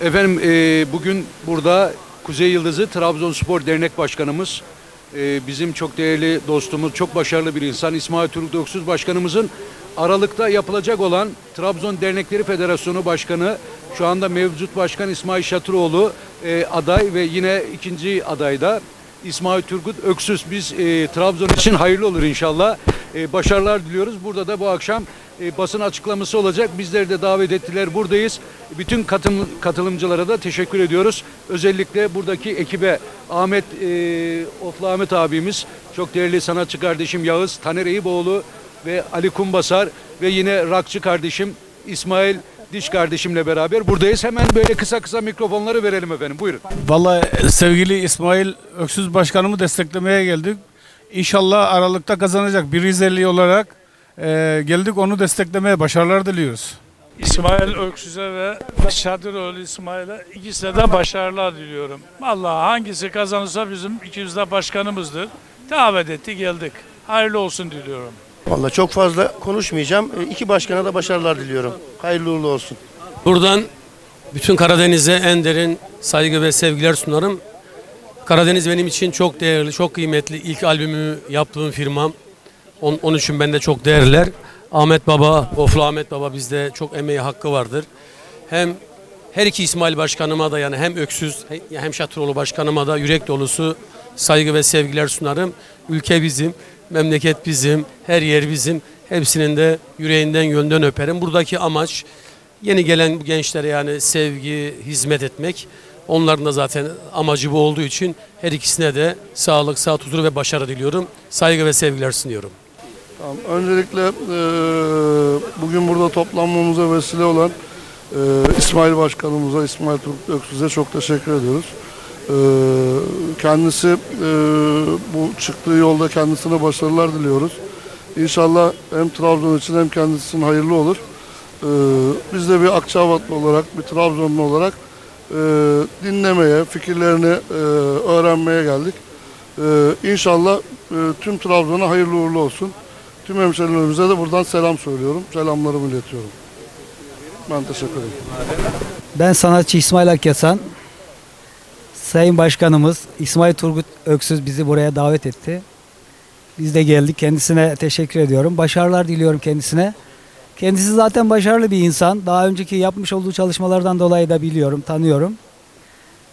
Efendim e, bugün burada Kuzey Yıldızı Trabzonspor Dernek Başkanımız, e, bizim çok değerli dostumuz, çok başarılı bir insan İsmail Turgut Öksüz Başkanımızın Aralık'ta yapılacak olan Trabzon Dernekleri Federasyonu Başkanı, şu anda mevcut başkan İsmail Şatıroğlu e, aday ve yine ikinci adayda İsmail Turgut Öksüz. Biz e, Trabzon için hayırlı olur inşallah. E, başarılar diliyoruz. Burada da bu akşam e, basın açıklaması olacak. Bizleri de davet ettiler. Buradayız. Bütün katım, katılımcılara da teşekkür ediyoruz. Özellikle buradaki ekibe Ahmet e, Oflu Ahmet abimiz, çok değerli sanatçı kardeşim Yağız, Taner Eyüboğlu ve Ali Kumbasar ve yine rakçı kardeşim İsmail Diş kardeşimle beraber buradayız. Hemen böyle kısa kısa mikrofonları verelim efendim. Buyurun. Vallahi sevgili İsmail Öksüz Başkanımı desteklemeye geldik. İnşallah Aralık'ta kazanacak bir Rizeli olarak e, geldik onu desteklemeye başarılar diliyoruz. İsmail Öksüz'e ve Şadiroğlu İsmail'e ikisine de başarılar diliyorum. Vallahi hangisi kazanırsa bizim ikimiz de başkanımızdır. Davet etti geldik. Hayırlı olsun diliyorum. Vallahi çok fazla konuşmayacağım. E, İki başkana da başarılar diliyorum. Hayırlı uğurlu olsun. Buradan bütün Karadeniz'e en derin saygı ve sevgiler sunarım. Karadeniz benim için çok değerli, çok kıymetli. İlk albümümü yaptığım firmam. Onun, için bende çok değerliler. Ahmet Baba, Oflu Ahmet Baba bizde çok emeği hakkı vardır. Hem her iki İsmail Başkanıma da yani hem Öksüz hem Şatıroğlu Başkanıma da yürek dolusu saygı ve sevgiler sunarım. Ülke bizim, memleket bizim, her yer bizim. Hepsinin de yüreğinden yönden öperim. Buradaki amaç yeni gelen bu gençlere yani sevgi, hizmet etmek. Onların da zaten amacı bu olduğu için her ikisine de sağlık, sağlık, huzur ve başarı diliyorum. Saygı ve sevgiler sunuyorum. Tamam. Öncelikle e, bugün burada toplanmamıza vesile olan e, İsmail Başkanımıza, İsmail Turgut Öksüz'e çok teşekkür ediyoruz. E, kendisi e, bu çıktığı yolda kendisine başarılar diliyoruz. İnşallah hem Trabzon için hem kendisi için hayırlı olur. E, biz de bir Akçabatlı olarak, bir Trabzonlu olarak e, dinlemeye, fikirlerini e, öğrenmeye geldik. E, inşallah e, tüm Trabzon'a hayırlı uğurlu olsun. Tüm hemşerilerimize de buradan selam söylüyorum. Selamlarımı iletiyorum. Ben teşekkür ederim. Ben sanatçı İsmail Akyasan. Sayın Başkanımız İsmail Turgut Öksüz bizi buraya davet etti. Biz de geldik. Kendisine teşekkür ediyorum. Başarılar diliyorum kendisine. Kendisi zaten başarılı bir insan. Daha önceki yapmış olduğu çalışmalardan dolayı da biliyorum, tanıyorum.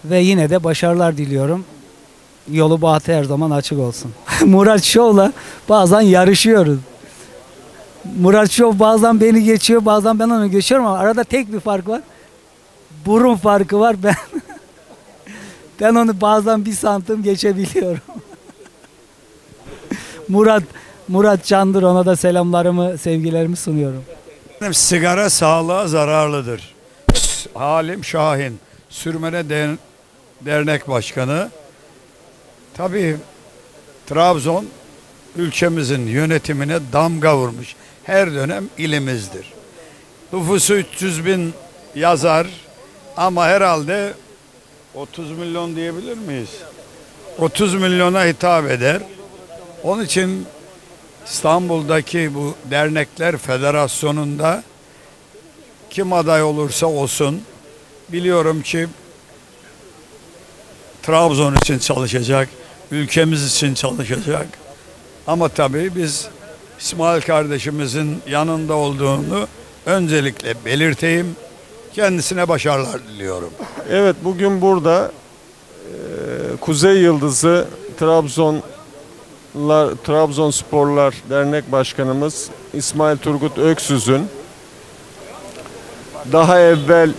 Ve yine de başarılar diliyorum. Yolu bahtı her zaman açık olsun. Murat Şov'la bazen yarışıyoruz. Murat Şov bazen beni geçiyor, bazen ben onu geçiyorum ama arada tek bir fark var. Burun farkı var. Ben ben onu bazen bir santim geçebiliyorum. Murat Murat Candır ona da selamlarımı, sevgilerimi sunuyorum. Sigara sağlığa zararlıdır. Halim Şahin, Sürmene Der- Dernek Başkanı. Tabii Trabzon ülkemizin yönetimine damga vurmuş. Her dönem ilimizdir. Nüfusu 300 bin yazar ama herhalde 30 milyon diyebilir miyiz? 30 milyona hitap eder. Onun için İstanbul'daki bu dernekler federasyonunda kim aday olursa olsun biliyorum ki Trabzon için çalışacak, ülkemiz için çalışacak. Ama tabii biz İsmail kardeşimizin yanında olduğunu öncelikle belirteyim. Kendisine başarılar diliyorum. Evet bugün burada e, Kuzey Yıldızı Trabzonlar Trabzonsporlar Dernek Başkanımız İsmail Turgut Öksüz'ün daha evvel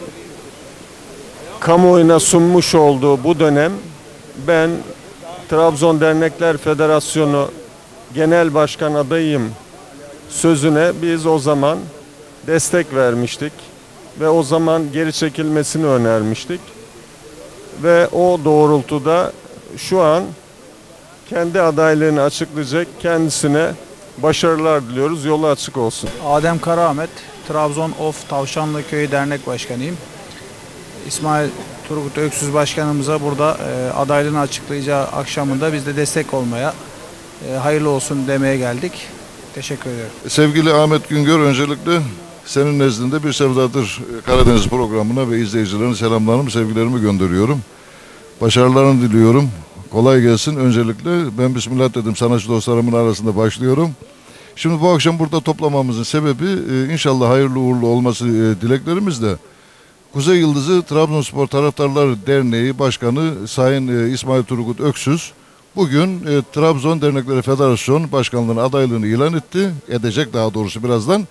kamuoyuna sunmuş olduğu bu dönem ben Trabzon Dernekler Federasyonu Genel Başkan adayım sözüne biz o zaman destek vermiştik ve o zaman geri çekilmesini önermiştik. Ve o doğrultuda şu an kendi adaylığını açıklayacak kendisine başarılar diliyoruz. Yolu açık olsun. Adem Karaahmet, Trabzon Of Tavşanlı Köyü Dernek Başkanıyım. İsmail Turgut Öksüz Başkanımıza burada e, adaylığını açıklayacağı akşamında biz de destek olmaya, e, hayırlı olsun demeye geldik. Teşekkür ediyorum. Sevgili Ahmet Güngör öncelikle senin nezdinde bir sevdadır Karadeniz programına ve izleyicilerine selamlarımı, sevgilerimi gönderiyorum. Başarılarını diliyorum. Kolay gelsin. Öncelikle ben Bismillah dedim sanatçı dostlarımın arasında başlıyorum. Şimdi bu akşam burada toplamamızın sebebi e, inşallah hayırlı uğurlu olması e, dileklerimizle Kuzey Yıldızı Trabzonspor Taraftarlar Derneği Başkanı Sayın e, İsmail Turgut Öksüz bugün e, Trabzon Dernekleri Federasyon Başkanlığı'na adaylığını ilan etti. Edecek daha doğrusu birazdan.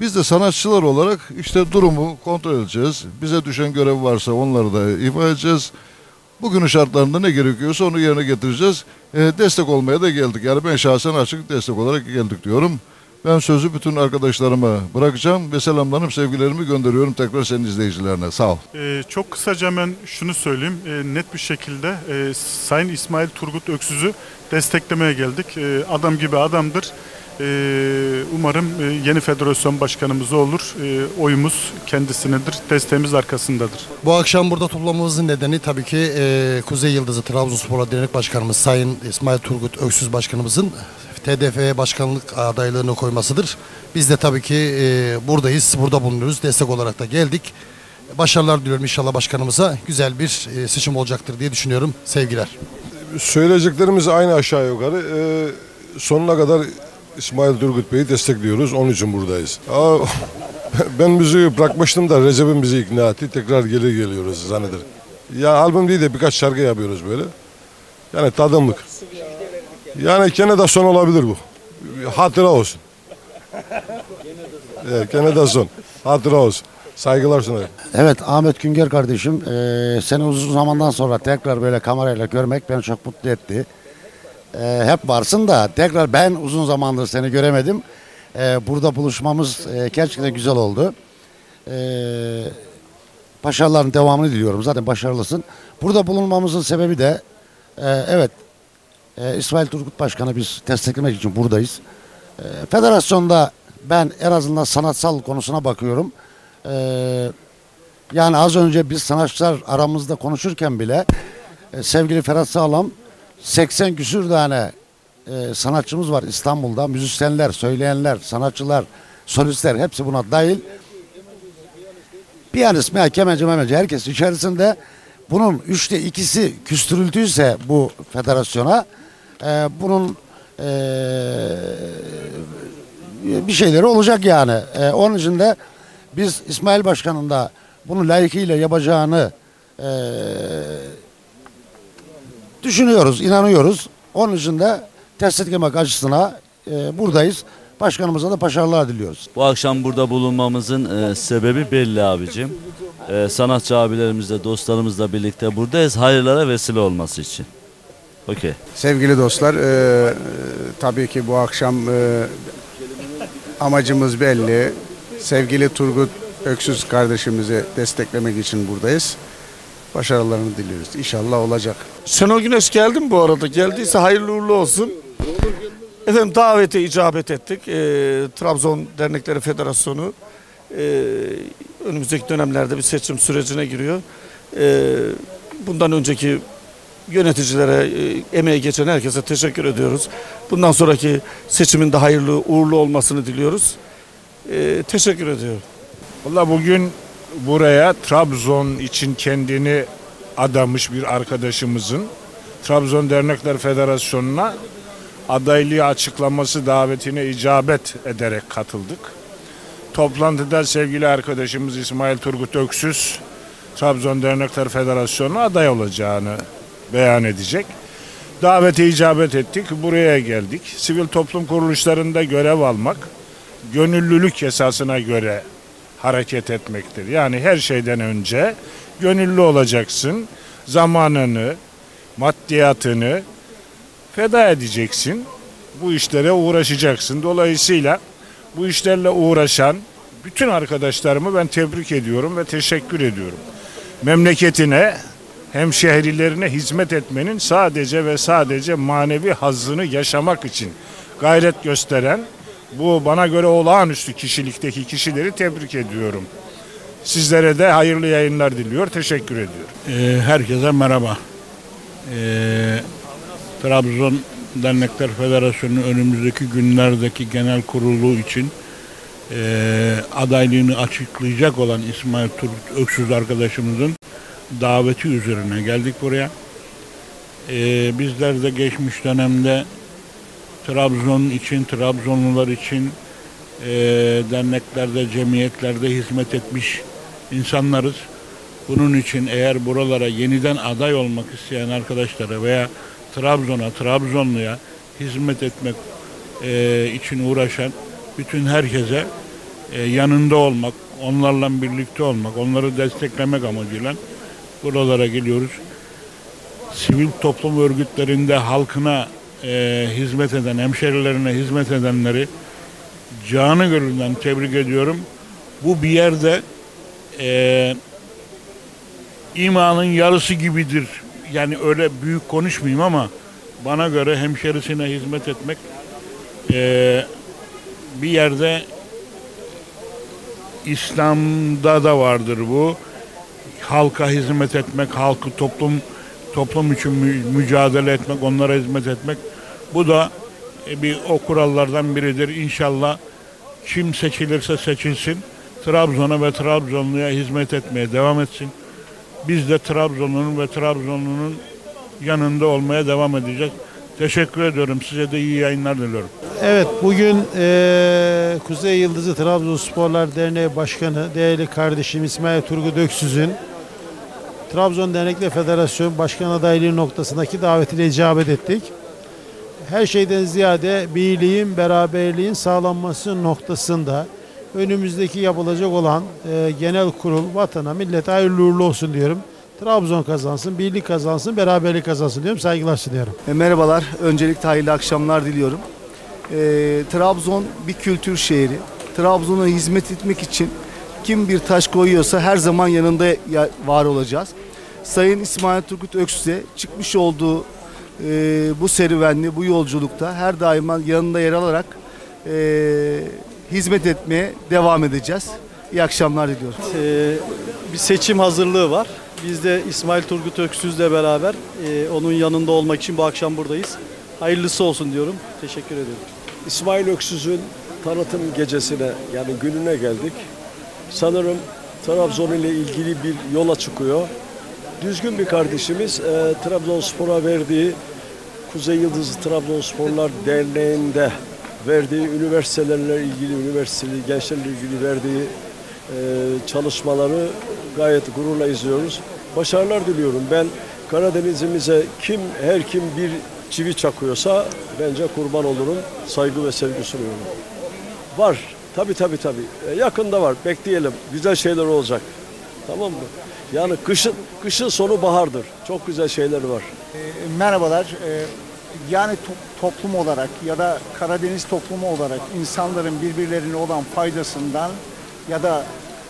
Biz de sanatçılar olarak işte durumu kontrol edeceğiz. Bize düşen görev varsa onları da ifa edeceğiz. Bugünün şartlarında ne gerekiyorsa onu yerine getireceğiz. E, destek olmaya da geldik. Yani ben şahsen açık destek olarak geldik diyorum. Ben sözü bütün arkadaşlarıma bırakacağım ve selamlarım, sevgilerimi gönderiyorum tekrar senin izleyicilerine. Sağ ol. Ee, çok kısaca ben şunu söyleyeyim. Ee, net bir şekilde e, Sayın İsmail Turgut Öksüz'ü desteklemeye geldik. Ee, adam gibi adamdır. Ee, umarım e, yeni federasyon başkanımız olur. Ee, oyumuz kendisinedir. Desteğimiz arkasındadır. Bu akşam burada toplamamızın nedeni tabii ki e, Kuzey Yıldızı Trabzonspor Dernek Başkanımız Sayın İsmail Turgut Öksüz Başkanımızın TDF'ye başkanlık adaylığını koymasıdır. Biz de tabii ki e, buradayız, burada bulunuyoruz. Destek olarak da geldik. Başarılar diliyorum inşallah başkanımıza. Güzel bir e, seçim olacaktır diye düşünüyorum. Sevgiler. Söyleyeceklerimiz aynı aşağı yukarı. Ee, sonuna kadar İsmail Turgut Bey'i destekliyoruz. Onun için buradayız. Aa, ben müziği bırakmıştım da Recep'in bizi ikna etti. Tekrar geri geliyoruz zannederim. Ya albüm değil de birkaç şarkı yapıyoruz böyle. Yani tadımlık. Yani gene de son olabilir bu. Hatıra olsun. Evet, gene de son. Hatıra olsun. Saygılar sunarım. Evet Ahmet Günger kardeşim eee, seni uzun zamandan sonra tekrar böyle kamerayla görmek beni çok mutlu etti. Eee, hep varsın da tekrar ben uzun zamandır seni göremedim. Eee, burada buluşmamız eee, gerçekten güzel oldu. Eee başarıların devamını diliyorum. Zaten başarılısın. Burada bulunmamızın sebebi de eee, evet eee, İsmail Turgut Başkan'ı biz desteklemek için buradayız. Eee, federasyonda ben en azından sanatsal konusuna bakıyorum. Eee yani az önce biz sanatçılar aramızda konuşurken bile e, sevgili Ferhat Sağlam 80 küsür tane e, sanatçımız var İstanbul'da. Müzisyenler, söyleyenler, sanatçılar, solistler hepsi buna dahil. Piyanist, veya kemenci, memeci herkes içerisinde bunun üçte ikisi küstürüldüyse bu federasyona e, bunun e, bir şeyleri olacak yani. E, onun için de biz İsmail Başkan'ın da bunu layıkıyla yapacağını e, düşünüyoruz, inanıyoruz. Onun için de desteklemek açısına e, buradayız. Başkanımıza da başarılar diliyoruz. Bu akşam burada bulunmamızın e, sebebi belli abicim. E, sanatçı abilerimizle, dostlarımızla birlikte buradayız. Hayırlara vesile olması için. Okey. Sevgili dostlar, e, tabii ki bu akşam e, amacımız belli. Sevgili Turgut Öksüz kardeşimizi desteklemek için buradayız. Başarılarını diliyoruz. İnşallah olacak. Şenol Güneş geldi mi bu arada? Geldiyse hayırlı uğurlu olsun. Efendim davete icabet ettik. Ee, Trabzon Dernekleri Federasyonu ee, önümüzdeki dönemlerde bir seçim sürecine giriyor. Ee, bundan önceki yöneticilere, e, emeğe geçen herkese teşekkür ediyoruz. Bundan sonraki seçimin de hayırlı uğurlu olmasını diliyoruz. Ee, teşekkür ediyorum. Valla bugün buraya Trabzon için kendini adamış bir arkadaşımızın Trabzon Dernekler Federasyonu'na adaylığı açıklaması davetine icabet ederek katıldık. Toplantıda sevgili arkadaşımız İsmail Turgut Öksüz Trabzon Dernekler Federasyonu'na aday olacağını beyan edecek. Davete icabet ettik, buraya geldik. Sivil toplum kuruluşlarında görev almak, gönüllülük esasına göre hareket etmektir. Yani her şeyden önce gönüllü olacaksın. Zamanını, maddiyatını feda edeceksin. Bu işlere uğraşacaksın. Dolayısıyla bu işlerle uğraşan bütün arkadaşlarımı ben tebrik ediyorum ve teşekkür ediyorum. Memleketine, hemşehrilerine hizmet etmenin sadece ve sadece manevi hazzını yaşamak için gayret gösteren bu bana göre olağanüstü kişilikteki kişileri tebrik ediyorum. Sizlere de hayırlı yayınlar diliyor. Teşekkür ediyorum. Ee, herkese merhaba. Ee, Trabzon Dernekler Federasyonu önümüzdeki günlerdeki genel kurulu için e, adaylığını açıklayacak olan İsmail Turgut Öksüz arkadaşımızın daveti üzerine geldik buraya. E, bizler de geçmiş dönemde Trabzon için, Trabzonlular için e, derneklerde, cemiyetlerde hizmet etmiş insanlarız. Bunun için eğer buralara yeniden aday olmak isteyen arkadaşlara veya Trabzon'a, Trabzonlu'ya hizmet etmek e, için uğraşan bütün herkese e, yanında olmak, onlarla birlikte olmak, onları desteklemek amacıyla buralara geliyoruz. Sivil toplum örgütlerinde halkına e, hizmet eden, hemşerilerine hizmet edenleri canı gönülden tebrik ediyorum. Bu bir yerde e, imanın yarısı gibidir. Yani öyle büyük konuşmayayım ama bana göre hemşerisine hizmet etmek e, bir yerde İslam'da da vardır bu. Halka hizmet etmek, halkı toplum toplum için mü- mücadele etmek, onlara hizmet etmek. Bu da e, bir o kurallardan biridir. İnşallah kim seçilirse seçilsin Trabzon'a ve Trabzonlu'ya hizmet etmeye devam etsin. Biz de Trabzonlu'nun ve Trabzonlu'nun yanında olmaya devam edeceğiz. Teşekkür ediyorum. Size de iyi yayınlar diliyorum. Evet bugün eee, Kuzey Yıldızı Trabzonsporlar Derneği Başkanı değerli kardeşim İsmail Turgut Öksüz'ün Trabzon Dernekler Federasyon Başkan adaylığı noktasındaki davetine icabet ettik. Her şeyden ziyade birliğin, beraberliğin sağlanması noktasında önümüzdeki yapılacak olan eee, genel kurul vatana, millete hayırlı uğurlu olsun diyorum. Trabzon kazansın, birlik kazansın, beraberlik kazansın diyorum. Saygılar sunuyorum. E, Merhabalar, öncelikle hayırlı akşamlar diliyorum. E, Trabzon bir kültür şehri. Trabzon'a hizmet etmek için kim bir taş koyuyorsa her zaman yanında ya- var olacağız. Sayın İsmail Turgut Öksüz'e çıkmış olduğu e, bu serüvenli, bu yolculukta her daima yanında yer alarak e, hizmet etmeye devam edeceğiz. İyi akşamlar diliyorum. Ee, bir seçim hazırlığı var. Biz de İsmail Turgut Öksüz'le beraber e, onun yanında olmak için bu akşam buradayız. Hayırlısı olsun diyorum. Teşekkür ediyorum. İsmail Öksüz'ün tanıtım gecesine yani gününe geldik. Sanırım Trabzon ile ilgili bir yola çıkıyor. Düzgün bir kardeşimiz e, Trabzonspor'a verdiği Kuzey Yıldızı Trabzonsporlar Derneği'nde verdiği üniversitelerle ilgili, üniversiteli gençlerle ilgili verdiği e, çalışmaları gayet gururla izliyoruz. Başarılar diliyorum. Ben Karadeniz'imize kim her kim bir çivi çakıyorsa bence kurban olurum. Saygı ve sevgi sunuyorum. Var. Tabii tabii tabii. E, yakında var. Bekleyelim. Güzel şeyler olacak. Tamam mı? Yani kışın kışın sonu bahardır. Çok güzel şeyler var. Merhabalar. Ee, Yani to- toplum olarak ya da Karadeniz toplumu olarak insanların birbirlerine olan faydasından ya da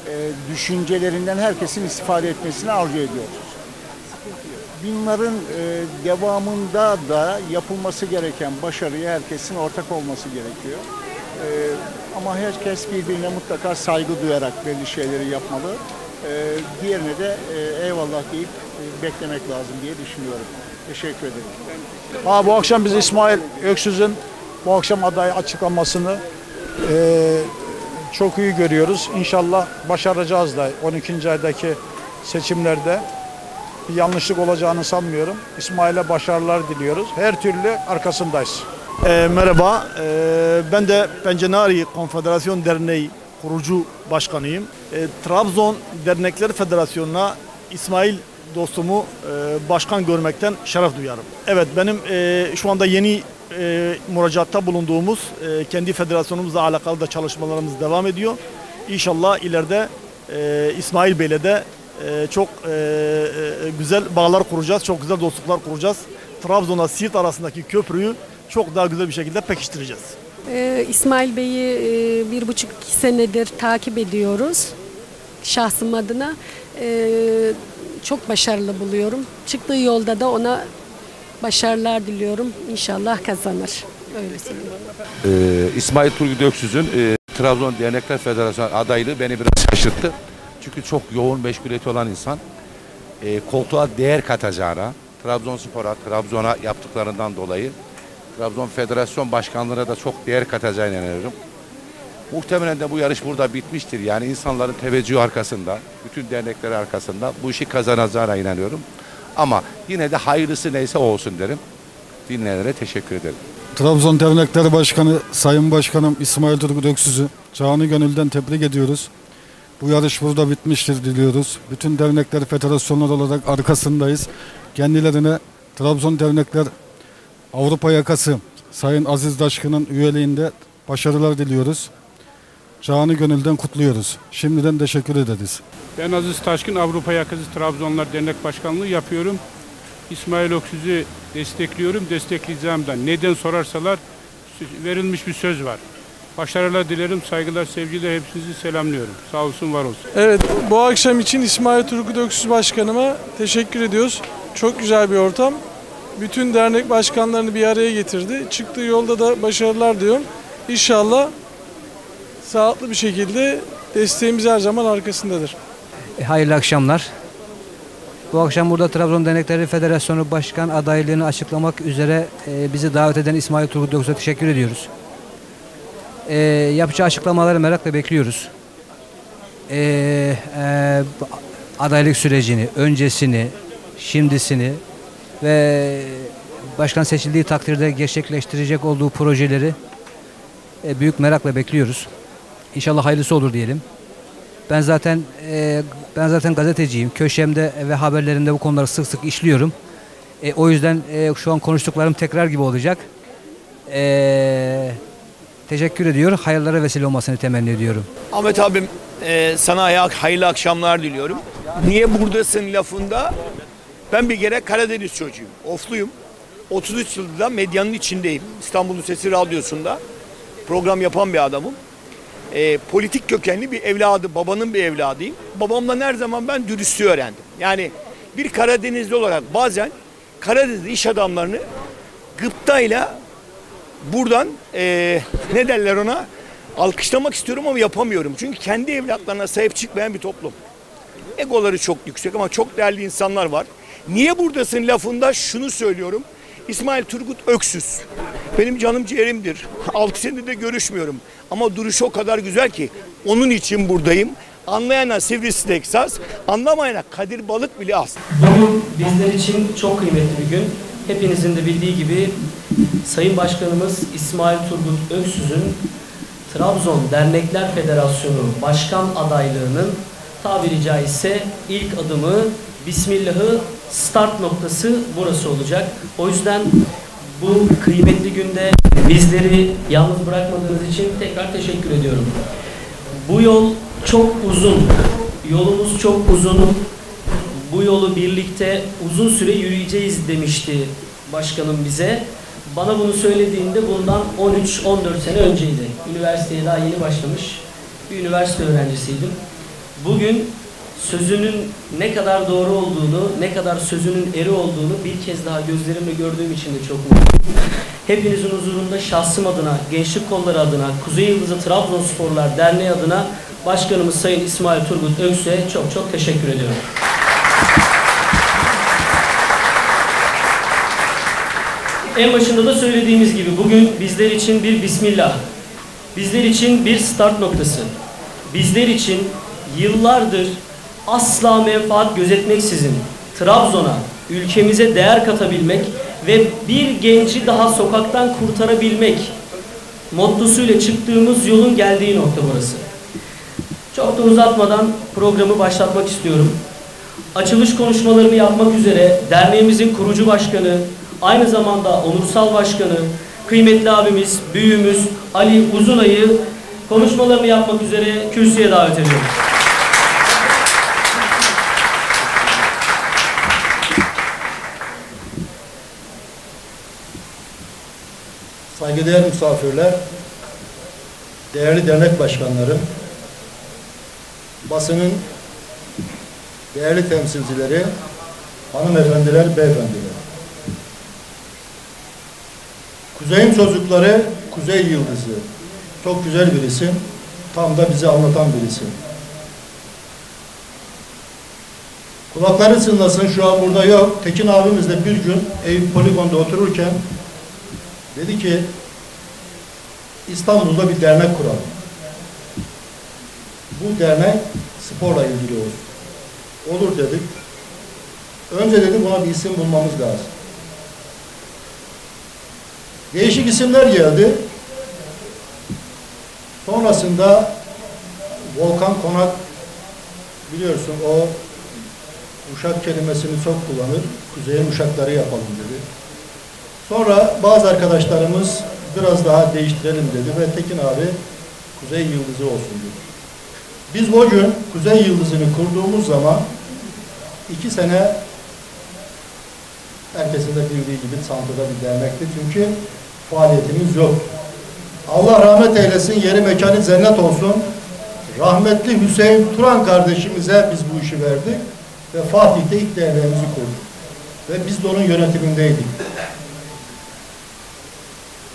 e, düşüncelerinden herkesin istifade etmesini arzu ediyoruz. Bunların e, devamında da yapılması gereken başarıya herkesin ortak olması gerekiyor. E, ama herkes birbirine mutlaka saygı duyarak belli şeyleri yapmalı. E, diğerine de e, eyvallah deyip e, beklemek lazım diye düşünüyorum. Teşekkür ederim. Ha, bu akşam biz İsmail Öksüz'ün bu akşam aday açıklamasını eee, çok iyi görüyoruz. İnşallah başaracağız da 12. aydaki seçimlerde bir yanlışlık olacağını sanmıyorum. İsmail'e başarılar diliyoruz. Her türlü arkasındayız. E, merhaba, E, ben de Pencenari Konfederasyon Derneği kurucu başkanıyım. E, Trabzon Dernekler Federasyonu'na İsmail dostumu e, başkan görmekten şeref duyarım. Evet benim e, şu anda yeni e, müracaatta bulunduğumuz e, kendi federasyonumuzla alakalı da çalışmalarımız devam ediyor. İnşallah ileride e, İsmail Bey'le de e, çok e, e, güzel bağlar kuracağız, çok güzel dostluklar kuracağız. Trabzon'la Siirt arasındaki köprüyü çok daha güzel bir şekilde pekiştireceğiz. Ee, İsmail Bey'i e, bir buçuk senedir takip ediyoruz şahsım adına. Ee, çok başarılı buluyorum. Çıktığı yolda da ona başarılar diliyorum. İnşallah kazanır. Öyle söyleyeyim. Ee, İsmail Turgut Öksüz'ün e, Trabzon Dernekler Federasyonu adaylığı beni biraz şaşırttı. Çünkü çok yoğun meşguliyeti olan insan e, koltuğa değer katacağına, Trabzonspor'a, Trabzon'a yaptıklarından dolayı Trabzon Federasyon Başkanlığı'na da çok değer katacağına inanıyorum. Muhtemelen de bu yarış burada bitmiştir. Yani insanların teveccühü arkasında, bütün dernekler arkasında bu işi kazanacağına inanıyorum. Ama yine de hayırlısı neyse olsun derim. Dinleyenlere teşekkür ederim. Trabzon Dernekler Başkanı Sayın Başkanım İsmail Turgut Öksüz'ü canı gönülden tebrik ediyoruz. Bu yarış burada bitmiştir diliyoruz. Bütün dernekler federasyonlar olarak arkasındayız. Kendilerine Trabzon Dernekler Avrupa Yakası Sayın Aziz Daşkın'ın üyeliğinde başarılar diliyoruz. Canı gönülden kutluyoruz. Şimdiden teşekkür ederiz. Ben Aziz Taşkın Avrupa Yakası Trabzonlar Dernek Başkanlığı yapıyorum. İsmail Öksüz'ü destekliyorum, destekleyeceğim de. Neden sorarsalar verilmiş bir söz var. Başarılar dilerim, saygılar, sevgiler hepinizi selamlıyorum. Sağ olsun, var olsun. Evet, bu akşam için İsmail Turgut Öksüz Başkanıma teşekkür ediyoruz. Çok güzel bir ortam. Bütün dernek başkanlarını bir araya getirdi. Çıktığı yolda da başarılar diyorum. İnşallah sağlıklı bir şekilde desteğimiz her zaman arkasındadır. E, Hayırlı akşamlar. Bu akşam burada Trabzon Dernekleri Federasyonu Başkan adaylığını açıklamak üzere e, bizi davet eden İsmail Turgut Öksüz'e teşekkür ediyoruz. E, yapacağı açıklamaları merakla bekliyoruz. E, e, adaylık sürecini, öncesini, şimdisini ve başkan seçildiği takdirde gerçekleştirecek olduğu projeleri e, büyük merakla bekliyoruz. İnşallah hayırlısı olur diyelim. Ben zaten e, ben zaten gazeteciyim. Köşemde ve haberlerimde bu konuları sık sık işliyorum. E, o yüzden şu an konuştuklarım tekrar gibi olacak. Teşekkür ediyor. Hayırlara vesile olmasını temenni ediyorum. Ahmet abim e, sana hayırlı akşamlar diliyorum. Niye buradasın lafında? Ben bir kere Karadeniz çocuğuyum. Ofluyum. 33 yıldır da medyanın içindeyim. İstanbul Sesi Radyosu'nda program yapan bir adamım. E, politik kökenli bir evladı, babanın bir evladıyım. Babamdan her zaman ben dürüstlüğü öğrendim. Yani bir Karadenizli olarak bazen Karadeniz iş adamlarını gıptayla buradan e, ne derler ona alkışlamak istiyorum ama yapamıyorum. Çünkü kendi evlatlarına sahip çıkmayan bir toplum. Egoları çok yüksek ama çok değerli insanlar var. Niye buradasın lafında şunu söylüyorum. İsmail Turgut Öksüz. Benim canım ciğerimdir. 6 senedir de görüşmüyorum. Ama duruşu o kadar güzel ki onun için buradayım. Anlayana sivrisinek saz, anlamayana Kadir Balık bile az. Bugün bizler için çok kıymetli bir gün. Hepinizin de bildiği gibi Sayın Başkanımız İsmail Turgut Öksüz'ün Trabzon Dernekler Federasyonu Başkan adaylığının tabiri caizse ilk adımı Bismillah'ı start noktası burası olacak. O yüzden bu kıymetli günde bizleri yalnız bırakmadığınız için tekrar teşekkür ediyorum. Bu yol çok uzun. Yolumuz çok uzun. Bu yolu birlikte uzun süre yürüyeceğiz demişti başkanım bize. Bana bunu söylediğinde bundan 13-14 sene önceydi. Üniversiteye daha yeni başlamış bir üniversite öğrencisiydim. Bugün sözünün ne kadar doğru olduğunu, ne kadar sözünün eri olduğunu bir kez daha gözlerimle gördüğüm için de çok mutluyum. Hepinizin huzurunda şahsım adına, gençlik kolları adına, Kuzey Yıldızı Trabzonsporlar Derneği adına Başkanımız Sayın İsmail Turgut Öksü'ye çok çok teşekkür ediyorum. En başında da söylediğimiz gibi bugün bizler için bir Bismillah, bizler için bir start noktası, bizler için yıllardır asla menfaat gözetmeksizin Trabzon'a, ülkemize değer katabilmek ve bir genci daha sokaktan kurtarabilmek mottosuyla çıktığımız yolun geldiği nokta burası. Çok da uzatmadan programı başlatmak istiyorum. Açılış konuşmalarını yapmak üzere derneğimizin kurucu başkanı, aynı zamanda onursal başkanı, kıymetli abimiz, büyüğümüz Ali Uzunay'ı konuşmalarını yapmak üzere kürsüye davet ediyorum. Saygıdeğer misafirler, değerli dernek başkanları, basının değerli temsilcileri, hanımefendiler, beyefendiler. Kuzey'in çocukları Kuzey Yıldızı. Çok güzel bir isim. Tam da bizi anlatan bir isim. Kulakları çınlasın şu an burada yok. Tekin abimiz de bir gün Eyüp Poligon'da otururken dedi ki İstanbul'da bir dernek kuralım. bu dernek sporla ilgili olsun. Olur dedik. Önce dedi buna bir isim bulmamız lazım. Değişik isimler geldi. Sonrasında Volkan Konak biliyorsun o uşak kelimesini çok kullanır. Kuzeyin uşakları yapalım dedi. Sonra bazı arkadaşlarımız biraz daha değiştirelim dedi ve Tekin abi Kuzey Yıldızı olsun dedi. Biz o gün Kuzey Yıldızı'nı kurduğumuz zaman iki sene herkesin de bildiği gibi Santı'da bir dernekti. Çünkü faaliyetimiz yok. Allah rahmet eylesin, yeri mekanı cennet olsun. Rahmetli Hüseyin Turan kardeşimize biz bu işi verdik ve Fatih'te ilk derneğimizi kurduk. Ve biz de onun yönetimindeydik.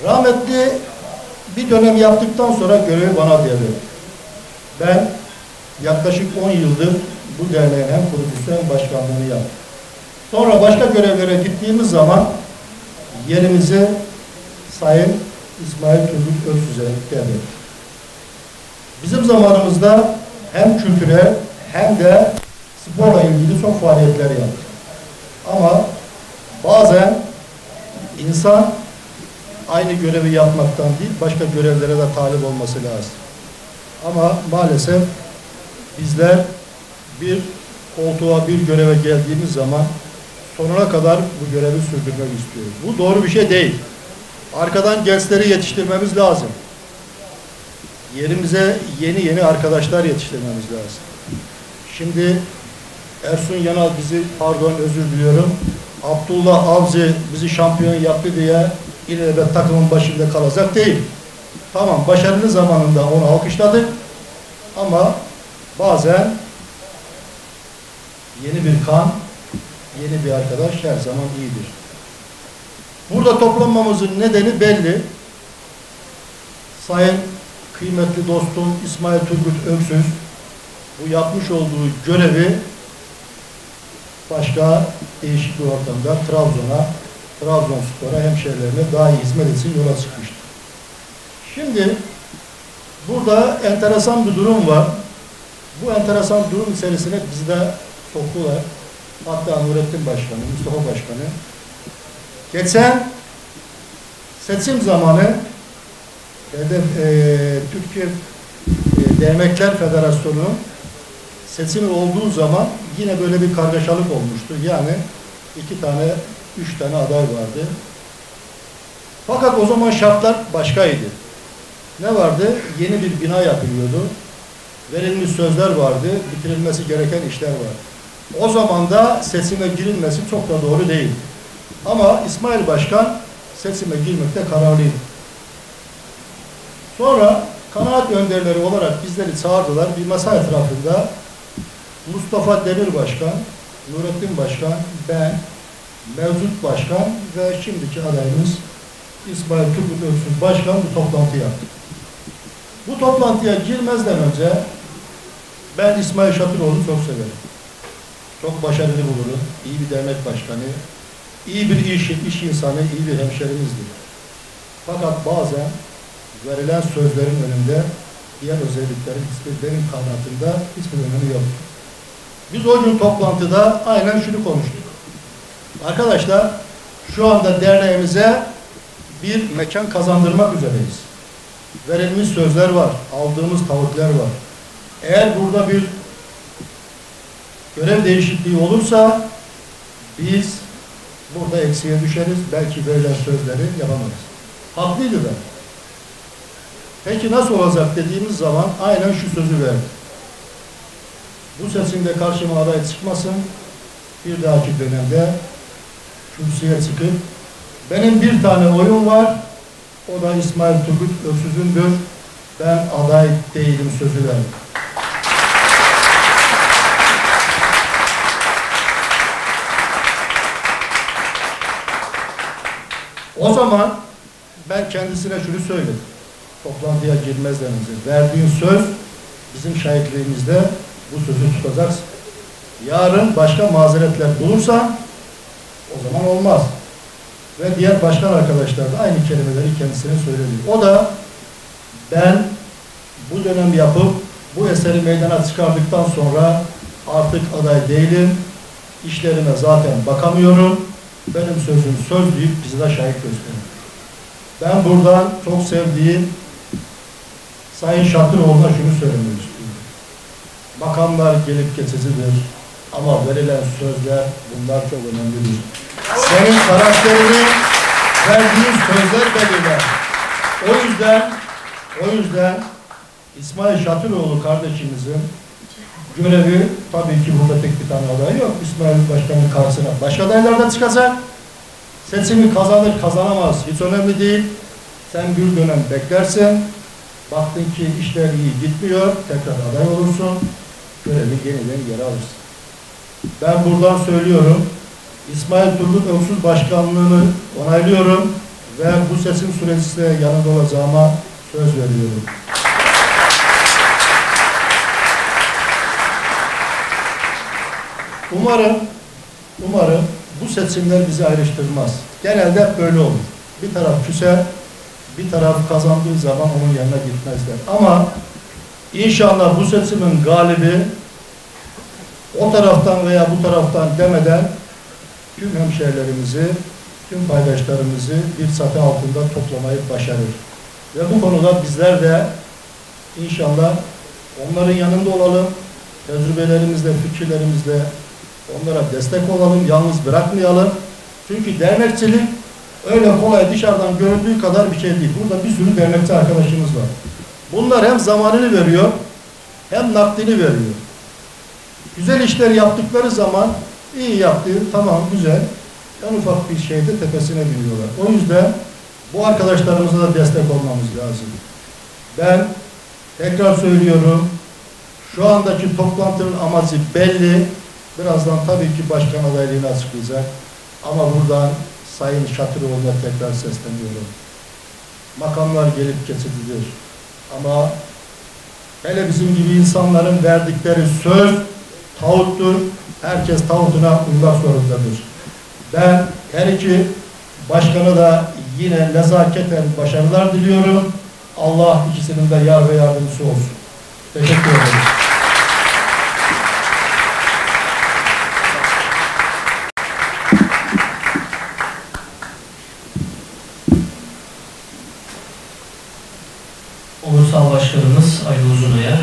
Rahmetli bir dönem yaptıktan sonra görevi bana devretti. Ben yaklaşık 10 yıldır bu derneğin hem kurucusu hem başkanlığını yaptım. Sonra başka görevlere gittiğimiz zaman yerimizi Sayın İsmail Turgut Öksüz'e devretti. Bizim zamanımızda hem kültüre hem de sporla ilgili çok faaliyetler yaptık. Ama bazen insan aynı görevi yapmaktan değil, başka görevlere de talip olması lazım. Ama maalesef bizler bir koltuğa, bir göreve geldiğimiz zaman sonuna kadar bu görevi sürdürmek istiyoruz. Bu doğru bir şey değil. Arkadan gençleri yetiştirmemiz lazım. Yerimize yeni yeni arkadaşlar yetiştirmemiz lazım. Şimdi Ersun Yanal bizi, pardon özür diliyorum, Abdullah Avcı bizi şampiyon yaptı diye ilelebet takımın başında kalacak değil. Tamam başarılı zamanında onu alkışladık ama bazen yeni bir kan, yeni bir arkadaş her zaman iyidir. Burada toplanmamızın nedeni belli. Sayın kıymetli dostum İsmail Turgut Öksüz bu yapmış olduğu görevi başka değişik bir ortamda Trabzon'a, Trabzonspor'a, hemşehrilerine daha iyi hizmet etsin yola çıkmıştır. Şimdi burada enteresan bir durum var. Bu enteresan durum içerisine bizi de soktular. Hatta Nurettin Başkanı, Mustafa Başkanı. Geçen seçim zamanı e, Türkiye e, Dernekler Federasyonu seçimi olduğu zaman yine böyle bir kargaşalık olmuştu. Yani iki tane, üç tane aday vardı. Fakat o zaman şartlar başkaydı. Ne vardı? Yeni bir bina yapılıyordu. Verilmiş sözler vardı. Bitirilmesi gereken işler vardı. O zaman da seçime girilmesi çok da doğru değil. Ama İsmail Başkan seçime girmekte kararlıydı. Sonra kanaat önderleri olarak bizleri çağırdılar. Bir masa etrafında Mustafa Demir Başkan, Nurettin Başkan, ben, mevcut başkan ve şimdiki adayımız İsmail Turgut Öksüz Başkan bu toplantı yaptı. Bu toplantıya girmezden önce ben İsmail Şatıroğlu'nu çok severim. Çok başarılı bulurum. İyi bir dernek başkanı, iyi bir iş, iş insanı, iyi bir hemşerimizdir. Fakat bazen verilen sözlerin önünde diğer özelliklerin hiçbir benim kanaatımda hiçbir önemi yok. Biz o gün toplantıda aynen şunu konuştuk. Arkadaşlar şu anda derneğimize bir mekan kazandırmak üzereyiz. Verilmiş sözler var, aldığımız tavuklar var. Eğer burada bir görev değişikliği olursa biz burada eksiğe düşeriz. Belki verilen sözleri yapamayız. Haklıydı ben. Peki nasıl olacak dediğimiz zaman aynen şu sözü verdi. Bu seçimde karşıma aday çıkmasın. Bir dahaki dönemde kürsüye çıkıp benim bir tane oyun var. O da İsmail Turgut Öksüz'ündür. Ben aday değilim sözü verdim. O zaman ben kendisine şunu söyledim. Toplantıya girmezden önce. Verdiğin söz bizim şahitliğimizde bu sözü tutacaksın. Yarın başka mazeretler bulursan o zaman olmaz. Ve diğer başkan arkadaşlar da aynı kelimeleri kendisine söyledi. O da ben bu dönem yapıp bu eseri meydana çıkardıktan sonra artık aday değilim. İşlerime zaten bakamıyorum. Benim sözüm söz deyip bizi de şahit gösterin. Ben buradan çok sevdiğim Sayın Şatıroğlu'na şunu söylemek istiyorum. Makamlar gelip geçicidir. Ama verilen sözler bunlar çok önemlidir. Senin karakterini verdiğin sözler belirler. O yüzden o yüzden İsmail Şatıroğlu kardeşimizin görevi tabii ki burada tek bir tane aday yok. İsmail Başkan'ın karşısına başka adaylar da çıkacak. Seçimi kazanır kazanamaz hiç önemli değil. Sen bir dönem beklersin. Baktın ki işler iyi gitmiyor. Tekrar aday olursun. Görevi yeniden geri alırsın. Ben buradan söylüyorum. İsmail Turgut Öksüz Başkanlığı'nı onaylıyorum ve bu seçim sürecinde yanında olacağıma söz veriyorum. Umarım, umarım bu seçimler bizi ayrıştırmaz. Genelde hep böyle olur. Bir taraf küser, bir taraf kazandığı zaman onun yanına gitmezler. Ama inşallah bu seçimin galibi o taraftan veya bu taraftan demeden tüm hemşehrilerimizi, tüm paydaşlarımızı bir çatı altında toplamayı başarır. Ve bu konuda bizler de inşallah onların yanında olalım, tecrübelerimizle, fikirlerimizle onlara destek olalım, yalnız bırakmayalım. Çünkü dernekçilik öyle kolay dışarıdan göründüğü kadar bir şey değil. Burada bir sürü dernekçi arkadaşımız var. Bunlar hem zamanını veriyor, hem nakdini veriyor. Güzel işler yaptıkları zaman iyi yaptı, tamam güzel. En ufak bir şeyde tepesine biniyorlar. O yüzden bu arkadaşlarımıza da destek olmamız lazım. Ben tekrar söylüyorum, şu andaki toplantının amacı belli. Birazdan tabii ki başkan adaylığını açıklayacak. Ama buradan Sayın Şatıroğlu'na tekrar sesleniyorum. Makamlar gelip geçicidir. Ama hele bizim gibi insanların verdikleri söz tağuttur. Herkes tağutuna uymak zorundadır. Ben her iki başkanı da yine nezaketen başarılar diliyorum. Allah ikisinin de yar ve yardımcısı olsun. Teşekkür ederim. Onursal Başkanımız Ali Uzunay'a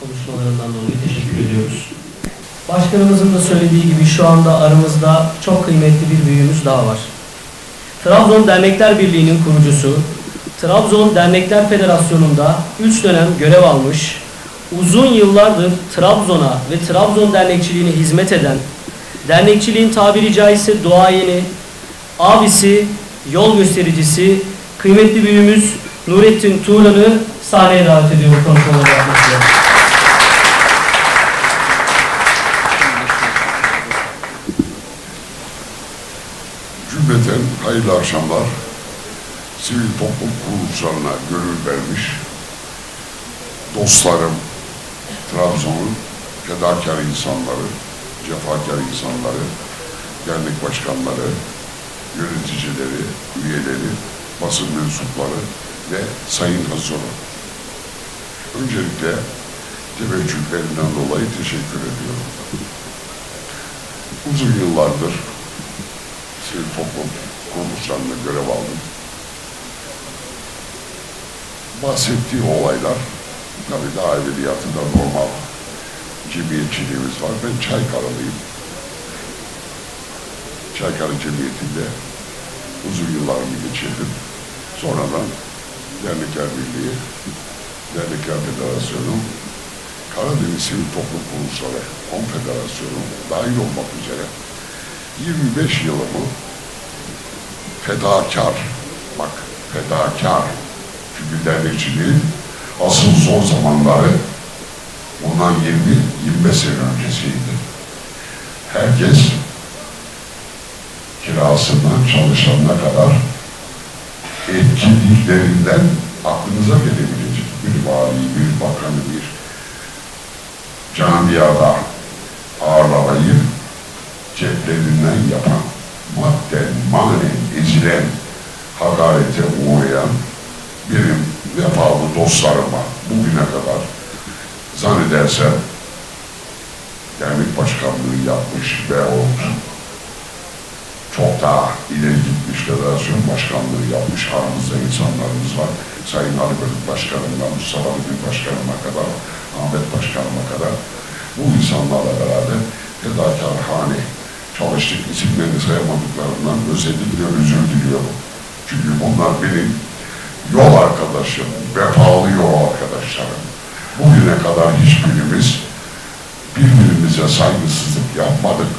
konuşmalarından dolayı teşekkür ediyoruz. Başkanımızın da söylediği gibi şu anda aramızda çok kıymetli bir büyüğümüz daha var. Trabzon Dernekler Birliği'nin kurucusu, Trabzon Dernekler Federasyonu'nda 3 dönem görev almış, uzun yıllardır Trabzon'a ve Trabzon dernekçiliğine hizmet eden, dernekçiliğin tabiri caizse duayeni, abisi, yol göstericisi, kıymetli büyüğümüz Nurettin Tuğlan'ı sahneye davet ediyorum konuşmaları üzere. Cümleten hayırlı akşamlar. Sivil toplum kuruluşlarına gönül vermiş dostlarım, Trabzon'un fedakar insanları, cefakar insanları, dernek başkanları, yöneticileri, üyeleri, basın mensupları ve Sayın Hazırı. Öncelikle teveccühlerinden dolayı teşekkür ediyorum. Uzun yıllardır sivil toplum kuruluşlarında görev aldım. Bahsettiği olaylar, tabii daha evveliyatında normal cemiyetçiliğimiz var. Ben Çaykaralıyım. Çaykara Cemiyeti'nde uzun yıllarımı geçirdim. Sonradan Dernekler Birliği, Dernekler Federasyonu, Karadeniz Sivil Toplum Kuruluşları Konfederasyonu dahil olmak üzere 25 yılımı fedakar, bak fedakar, dernekçiliğin asıl zor zamanları bundan 20-25 sene öncesiydi. Herkes kirasından çalışanına kadar etkinliklerinden aklınıza gelebilecek bir vali, bir bakanı, bir camiada ağırlamayı ceplerinden yapan, madden, manen ezilen, hakarete uğrayan benim vefalı dostlarıma bugüne kadar Zannedersem dernek başkanlığı yapmış ve oldu. Çok daha ileri gitmiş federasyon başkanlığı yapmış aramızda insanlarımız var. Sayın Ali Bölük Başkanı'ndan Mustafa Bölük Başkanı'na kadar, Ahmet Başkanı'na kadar bu insanlarla beraber fedakarhane çalıştık. isimlerini sayamadıklarından özellikle özür diliyorum. Çünkü bunlar benim yol arkadaşım, vefalı yol arkadaşlarım. Bugüne kadar hiçbirimiz birbirimize saygısızlık yapmadık.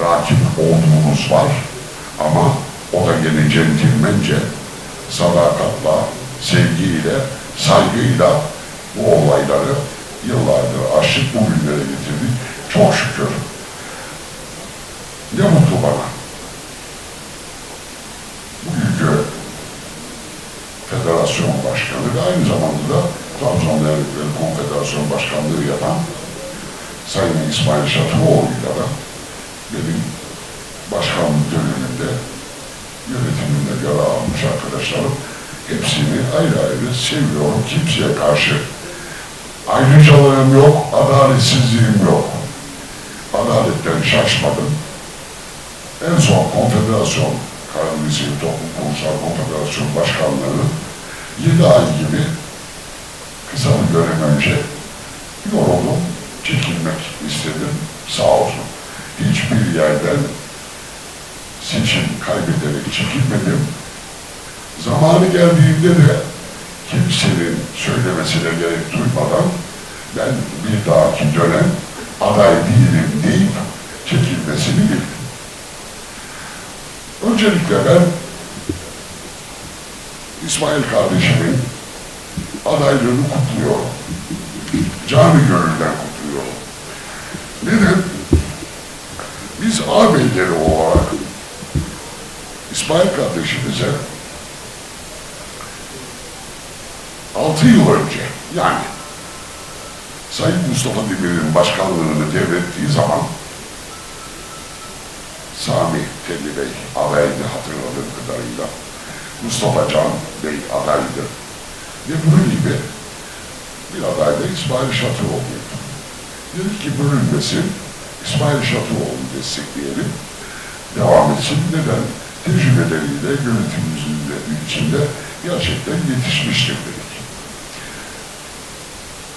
Rakip olduğumuz var. Ama o da gene centilmence, sadakatla, sevgiyle, saygıyla bu olayları yıllardır aşık bugünlere getirdik. Çok şükür. Ne mutlu bana. Bugünkü federasyon başkanı ve aynı zamanda da Trabzon Dernekleri Konfederasyon Başkanlığı yapan Sayın İsmail Şatıroğlu'yla da benim başkanlık döneminde yönetiminde göre almış arkadaşlarım hepsini ayrı ayrı seviyorum. Kimseye karşı ayrıcalığım yok, adaletsizliğim yok. Adaletten şaşmadım. En son konfederasyon Karadeniz İl Toplum Kurumsal Konfederasyon Başkanlığı 7 ay gibi kısa bir dönem önce yoruldum, çekilmek istedim, sağ olsun. Hiçbir yerden seçim kaybederek çekilmedim. Zamanı geldiğinde de kimsenin söylemesine gerek duymadan ben bir dahaki dönem aday değilim deyip çekilmesini bildim. Öncelikle ben İsmail kardeşimin adaylığını kutluyorum. Cami gönülden kutluyorum. Neden? Biz ağabeyleri olarak İsmail kardeşimize 6 yıl önce yani Sayın Mustafa Demir'in başkanlığını devrettiği zaman Sami Telli Bey adaydı hatırladığım kadarıyla. Mustafa Can Bey adaydı. Ve bunun gibi bir aday da İsmail Şatıroğlu'ydu. Dedik ki bölünmesin, İsmail Şatıroğlu'nu destekleyelim, devam etsin. Neden? Tecrübeleriyle yönetimimizin de içinde gerçekten yetişmiştir dedik.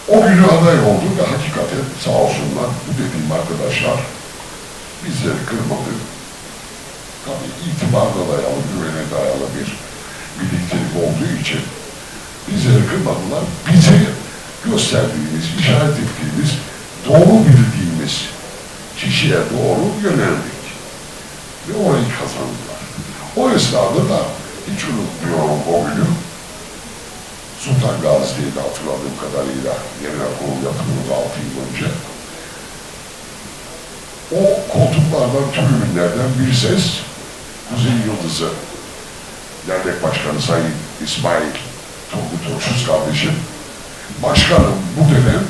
O günü aday oldu ve hakikaten sağ olsunlar bu dediğim arkadaşlar bizleri kırmadı. Tabii itibarda dayalı, güvene dayalı bir birliktelik olduğu için bizleri kırmadılar. Bize gösterdiğimiz, işaret ettiğimiz, doğru bildiğimiz kişiye doğru yöneldik. Ve orayı kazandılar. O esnada da hiç unutmuyorum o günü. Sultan Gazi'de hatırladığım kadarıyla genel kurul yapıldı 6 yıl önce. O koltuklardan, tribünlerden bir ses, Kuzey Yıldızı Dernek Başkanı Sayın İsmail Turgut Öksüz kardeşim, başkanım bu dönem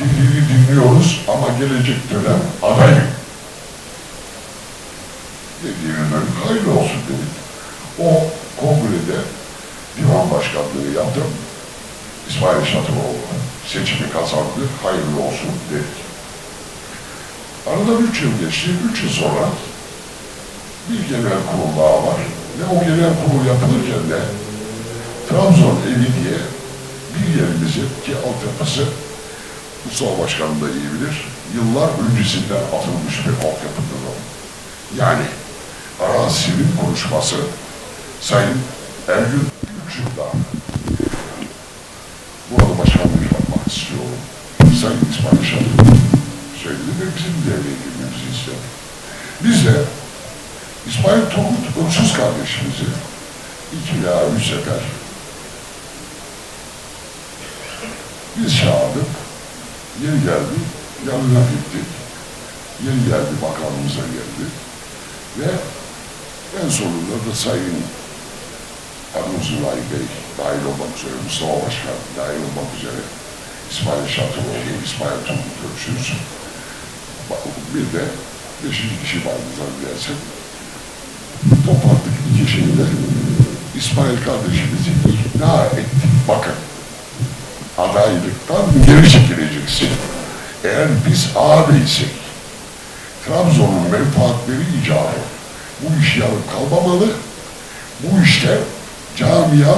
dediğini dinliyoruz ama gelecek dönem adayım. Dediğinin önü hayırlı olsun dedik. O kongrede divan başkanlığı yaptım. İsmail Şatıroğlu seçimi kazandı, hayırlı olsun dedik. Arada üç yıl geçti, üç yıl sonra bir genel kurul daha var. Ve o genel kurul yapılırken de Trabzon evi diye bir yerimizin ki altyapısı Mustafa Başkanım da iyi bilir, yıllar öncesinden atılmış bir altyapıdır o. Yani arazinin konuşması Sayın Ergün Gülçur'da burada başkanlık yapmak istiyorum. Sayın İsmail Şahin söyledi ve bizim devreye girmemizi istedi. Biz de İsmail Turgut Öksüz kardeşimizi iki veya üç sefer biz çağırdık, yeri geldi, yanına gittik, yeri geldi bakanımıza geldi ve en sonunda da Sayın Arnuzulay Bey dahil olmak üzere, Mustafa Başkan dahil olmak üzere İsmail Şatıroğlu, İsmail Turgut Öksüz bir de beşinci kişi vardı zannedersem topladık iki şeyle İsmail kardeşimizi ikna ettik. Bakın adaylıktan geri çekileceksin. Eğer biz ağabeysek, Trabzon'un menfaatleri icabı bu iş yarım kalmamalı. Bu işte camia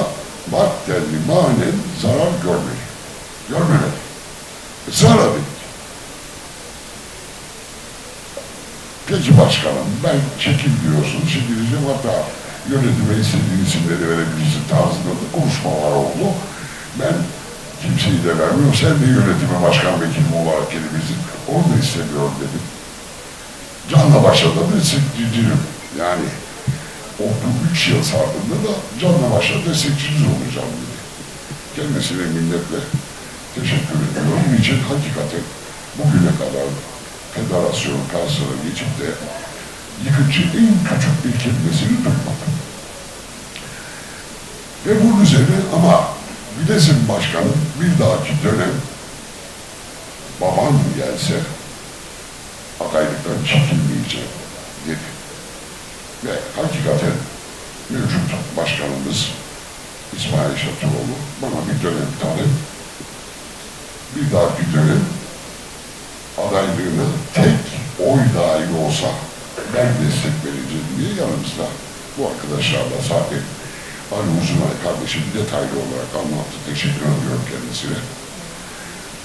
maddenli manen zarar görmeli. Görmemeli. Zarar edelim. Peki başkanım ben çekil diyorsun. Şimdi diyeceğim hatta yönetime istediğin isimleri verebilirsin tarzında da konuşmalar oldu. Ben kimseyi de vermiyorum. Sen de yönetime başkan vekilim olarak gelebilirsin. Onu da istemiyorum dedim. Canla başladı destekçiyim. Yani o bu üç yıl sardığında da canla başladı destekçiniz olacağım dedi. Kendisine minnetle teşekkür ediyorum. Niçin hakikaten bugüne kadar federasyon geçip de yıkıcı en küçük bir kelimesini duymadım. Ve bunun üzerine ama bilesin başkanım bir dahaki dönem baban gelse adaylıktan çekilmeyeceğim dedi. Ve hakikaten mevcut başkanımız İsmail Şatıroğlu bana bir dönem talep bir dahaki dönem adaylığına tek oy dahi olsa ben destek vereceğim diye yanımızda bu arkadaşlarla zaten Ali Uzunay kardeşim detaylı olarak anlattı. Teşekkür ediyorum kendisine.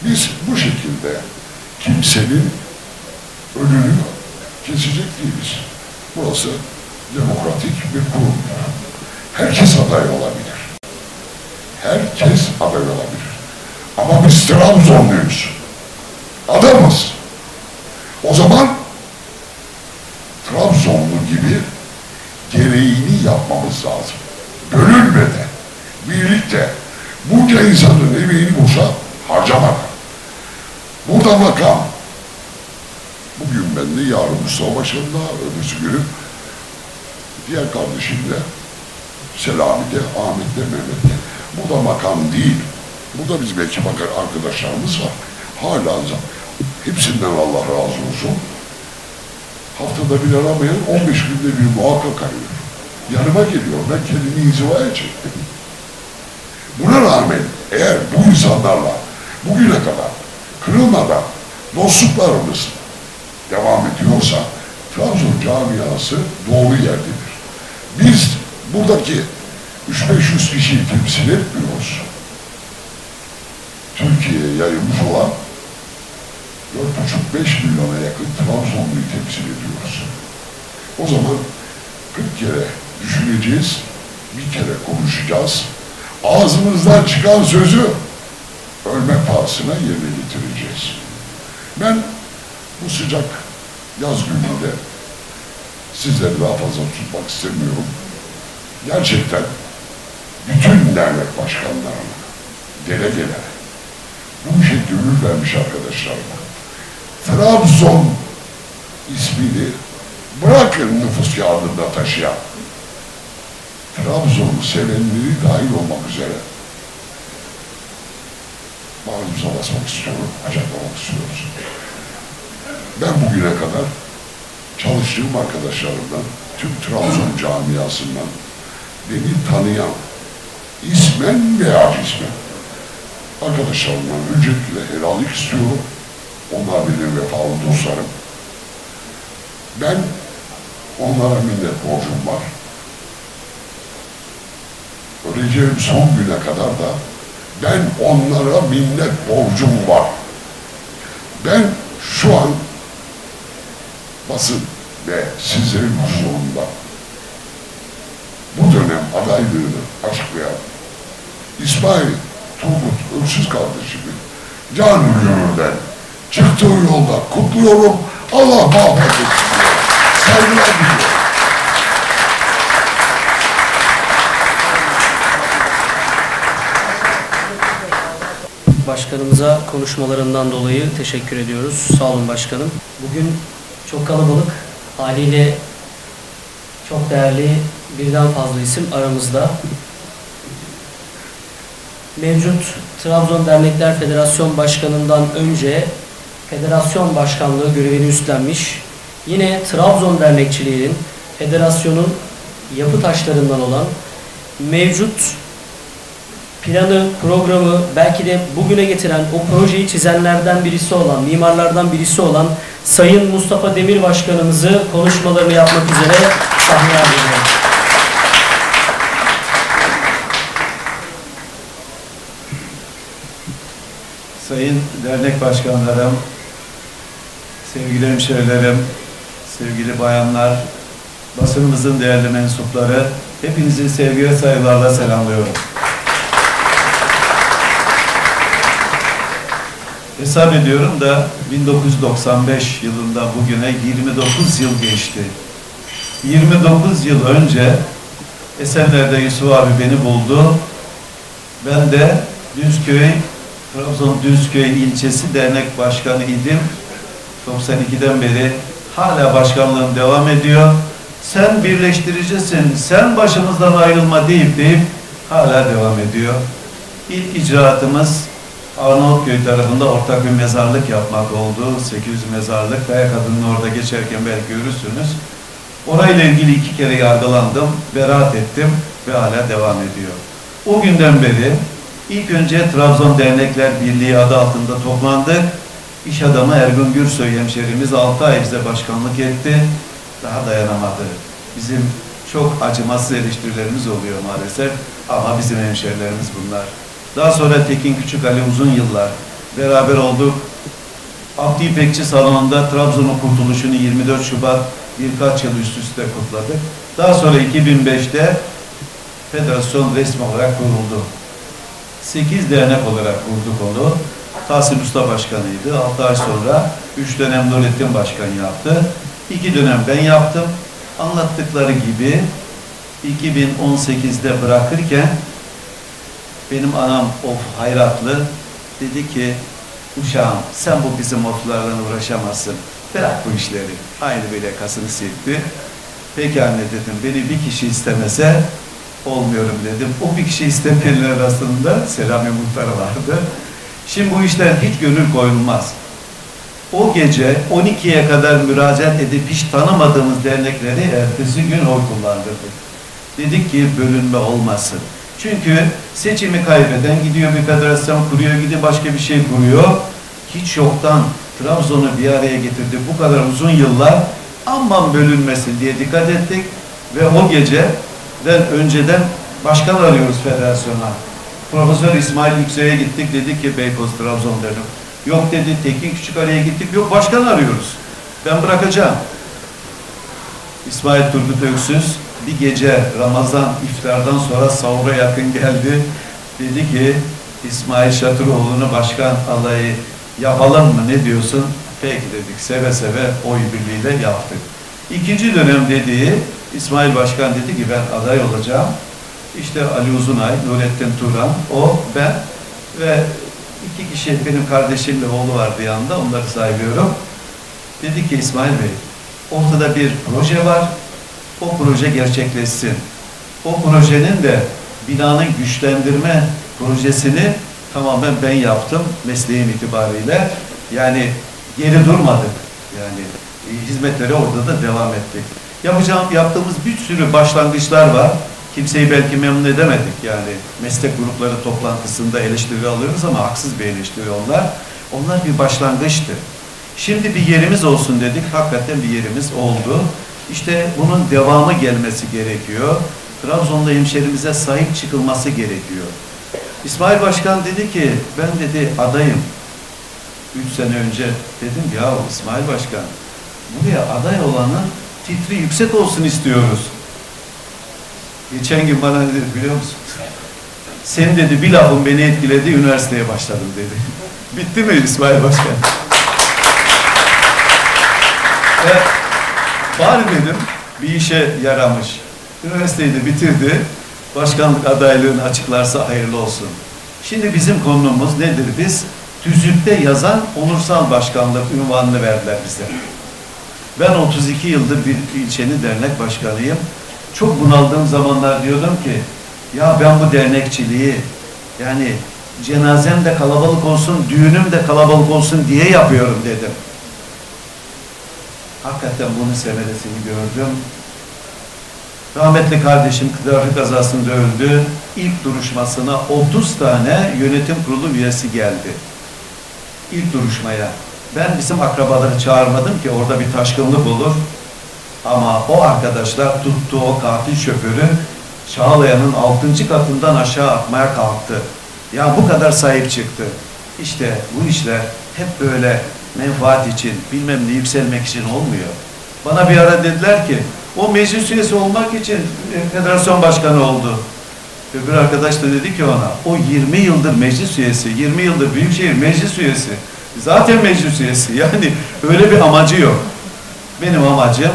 Biz bu şekilde kimsenin önünü kesecek değiliz. Burası demokratik bir kurum. Herkes aday olabilir. Herkes aday olabilir. Ama biz Trabzonluyuz. Adamız. O zaman Trabzonlu gibi gereğini yapmamız lazım. Bölünmeden, birlikte bunca insanın emeğini boşa harcamadan. Burada makam. Bugün ben yarın Mustafa Başkan'da, öbürsü günü diğer kardeşim de Selami'de, Ahmet'te, Mehmet'te. Bu da makam değil. Burada bizim ekip arkadaşlarımız var. Hala hepsinden Allah razı olsun. Haftada bir aramayan 15 günde bir muhakkak arıyor. Yanıma geliyor. Ben kendimi inzivaya çektim. Buna rağmen eğer bu insanlarla bugüne kadar kırılmadan dostluklarımız devam ediyorsa Trabzon camiası doğru yerdedir. Biz buradaki 3-500 kişiyi temsil etmiyoruz. Türkiye'ye yayılmış olan 4,5-5 milyona yakın Trabzonlu'yu temsil ediyoruz. O zaman 40 kere düşüneceğiz, bir kere konuşacağız. Ağzımızdan çıkan sözü ölme pahasına yerine getireceğiz. Ben bu sıcak yaz gününde sizleri daha fazla tutmak istemiyorum. Gerçekten bütün dernek başkanlarına, delegelere, bu işe gönül vermiş arkadaşlarıma, Trabzon ismini bırakın nüfus kağıdında taşıyan, Trabzon'u sevenleri dahil olmak üzere bağrımıza basmak istiyorum, açıklamak istiyoruz. Ben bugüne kadar çalıştığım arkadaşlarımdan, tüm Trabzon camiasından beni tanıyan, ismen veya cismen arkadaşlarımdan öncelikle helallik istiyorum. Onlar benim vefalı dostlarım. Ben onlara minnet borcum var. Öleceğim son güne kadar da ben onlara minnet borcum var. Ben şu an basın ve sizlerin huzurunda bu dönem adaylığını açıklayan İsmail Turgut Öksüz kardeşimin can gönülden çıktığı yolda kutluyorum. Allah muhabbet etsin. Saygılar diliyorum. Başkanımıza konuşmalarından dolayı teşekkür ediyoruz. Sağ olun başkanım. Bugün çok kalabalık. Haliyle çok değerli birden fazla isim aramızda. Mevcut Trabzon Dernekler Federasyon Başkanı'ndan önce federasyon başkanlığı görevini üstlenmiş. Yine Trabzon Dernekçiliği'nin federasyonun yapı taşlarından olan mevcut planı, programı belki de bugüne getiren o projeyi çizenlerden birisi olan, mimarlardan birisi olan Sayın Mustafa Demir Başkanımızı konuşmalarını yapmak üzere sahneye alıyorum. Sayın dernek başkanlarım, sevgili hemşehrilerim, sevgili bayanlar, basınımızın değerli mensupları, hepinizi sevgi ve saygılarla selamlıyorum. Hesap ediyorum da 1995 yılında bugüne 29 yıl geçti. 29 yıl önce Esenler'de Yusuf abi beni buldu. Ben de Düzköy, Trabzon Düzköy ilçesi dernek başkanı idim. 92'den beri hala başkanlığım devam ediyor. Sen birleştiricisin, sen başımızdan ayrılma deyip deyip hala devam ediyor. İlk icraatımız Arnavutköy tarafında ortak bir mezarlık yapmak oldu. 800 mezarlık. Kaya Kadın'ın orada geçerken belki görürsünüz. Orayla ilgili iki kere yargılandım, beraat ettim ve hala devam ediyor. O günden beri ilk önce Trabzon Dernekler Birliği adı altında toplandık. İş adamı Ergun Gürsoy hemşerimiz 6 ay bize başkanlık etti. Daha dayanamadı. Bizim çok acımasız eleştirilerimiz oluyor maalesef ama bizim hemşerilerimiz bunlar. Daha sonra Tekin Küçük Ali uzun yıllar beraber olduk. Abdi İpekçi Salonu'nda Trabzon'un kurtuluşunu 24 Şubat birkaç yıl üst üste kutladık. Daha sonra 2005'te federasyon resmi olarak kuruldu. 8 dernek olarak kurduk onu. Tahsin Usta Başkanıydı. 6 ay sonra 3 dönem Nurettin Başkan yaptı. 2 dönem ben yaptım. Anlattıkları gibi 2018'de bırakırken benim anam of hayratlı dedi ki uşağım sen bu bizim oflarla uğraşamazsın. Bırak bu işleri. Aynı böyle kasını sildi. Peki anne dedim beni bir kişi istemese olmuyorum dedim. O bir kişi istemeyenler arasında Selami Muhtar vardı. Şimdi bu işler hiç gönül koyulmaz. O gece 12'ye kadar müracaat edip hiç tanımadığımız dernekleri ertesi gün oy kullandırdık. Dedik ki bölünme olmasın. Çünkü seçimi kaybeden gidiyor bir federasyon kuruyor, gidiyor başka bir şey kuruyor. Hiç yoktan Trabzon'u bir araya getirdi. Bu kadar uzun yıllar aman bölünmesin diye dikkat ettik. Ve o geceden önceden başkan arıyoruz federasyona. Profesör İsmail Yüksek'e gittik. Dedik ki Beykoz Trabzon dedim. Yok dedi Tekin Küçük araya gittik. Yok başkan arıyoruz. Ben bırakacağım. İsmail Turgut Öksüz bir gece Ramazan iftardan sonra sahura yakın geldi. Dedi ki İsmail Şatıroğlu'nu başkan alayı yapalım mı ne diyorsun? Peki dedik seve seve oy birliğiyle yaptık. İkinci dönem dediği İsmail Başkan dedi ki ben aday olacağım. İşte Ali Uzunay, Nurettin Turan, o, ben ve iki kişi benim kardeşimle oğlu vardı yanında onları saymıyorum. Dedi ki İsmail Bey ortada bir proje var. O proje gerçekleşsin. O projenin de binanın güçlendirme projesini tamamen ben yaptım mesleğim itibariyle. Yani geri durmadık. Yani e, hizmetlere orada da devam ettik. Yapacağım, yaptığımız bir sürü başlangıçlar var. Kimseyi belki memnun edemedik yani. Meslek grupları toplantısında eleştiri alıyoruz ama haksız bir eleştiri onlar. Onlar bir başlangıçtı. Şimdi bir yerimiz olsun dedik. Hakikaten bir yerimiz oldu. İşte bunun devamı gelmesi gerekiyor. Trabzon'da hemşerimize sahip çıkılması gerekiyor. İsmail Başkan dedi ki ben dedi adayım. Üç sene önce dedim ya İsmail Başkan buraya aday olanın titri yüksek olsun istiyoruz. Geçen gün bana dedi biliyor musun? Sen dedi bir lafın beni etkiledi üniversiteye başladım dedi. Bitti mi İsmail Başkan? Ve bari dedim bir işe yaramış. Üniversiteyi de bitirdi. Başkanlık adaylığını açıklarsa hayırlı olsun. Şimdi bizim konumuz nedir? Biz tüzükte yazan onursal başkanlık ünvanını verdiler bize. Ben 32 yıldır bir ilçenin dernek başkanıyım. Çok bunaldığım zamanlar diyordum ki ya ben bu dernekçiliği yani cenazem de kalabalık olsun, düğünüm de kalabalık olsun diye yapıyorum dedim. Hakikaten bunun semeresini gördüm. Rahmetli kardeşim trafik kazasında öldü. İlk duruşmasına 30 tane yönetim kurulu üyesi geldi. İlk duruşmaya. Ben bizim akrabaları çağırmadım ki orada bir taşkınlık olur. Ama o arkadaşlar tuttu o katil şoförü Çağlayan'ın 6. katından aşağı atmaya kalktı. Ya bu kadar sahip çıktı. İşte bu işler hep böyle menfaat için, bilmem ne yükselmek için olmuyor. Bana bir ara dediler ki o meclis üyesi olmak için e, federasyon başkanı oldu. Öbür arkadaş da dedi ki ona o 20 yıldır meclis üyesi, 20 yıldır büyükşehir meclis üyesi. Zaten meclis üyesi. Yani öyle bir amacı yok. Benim amacım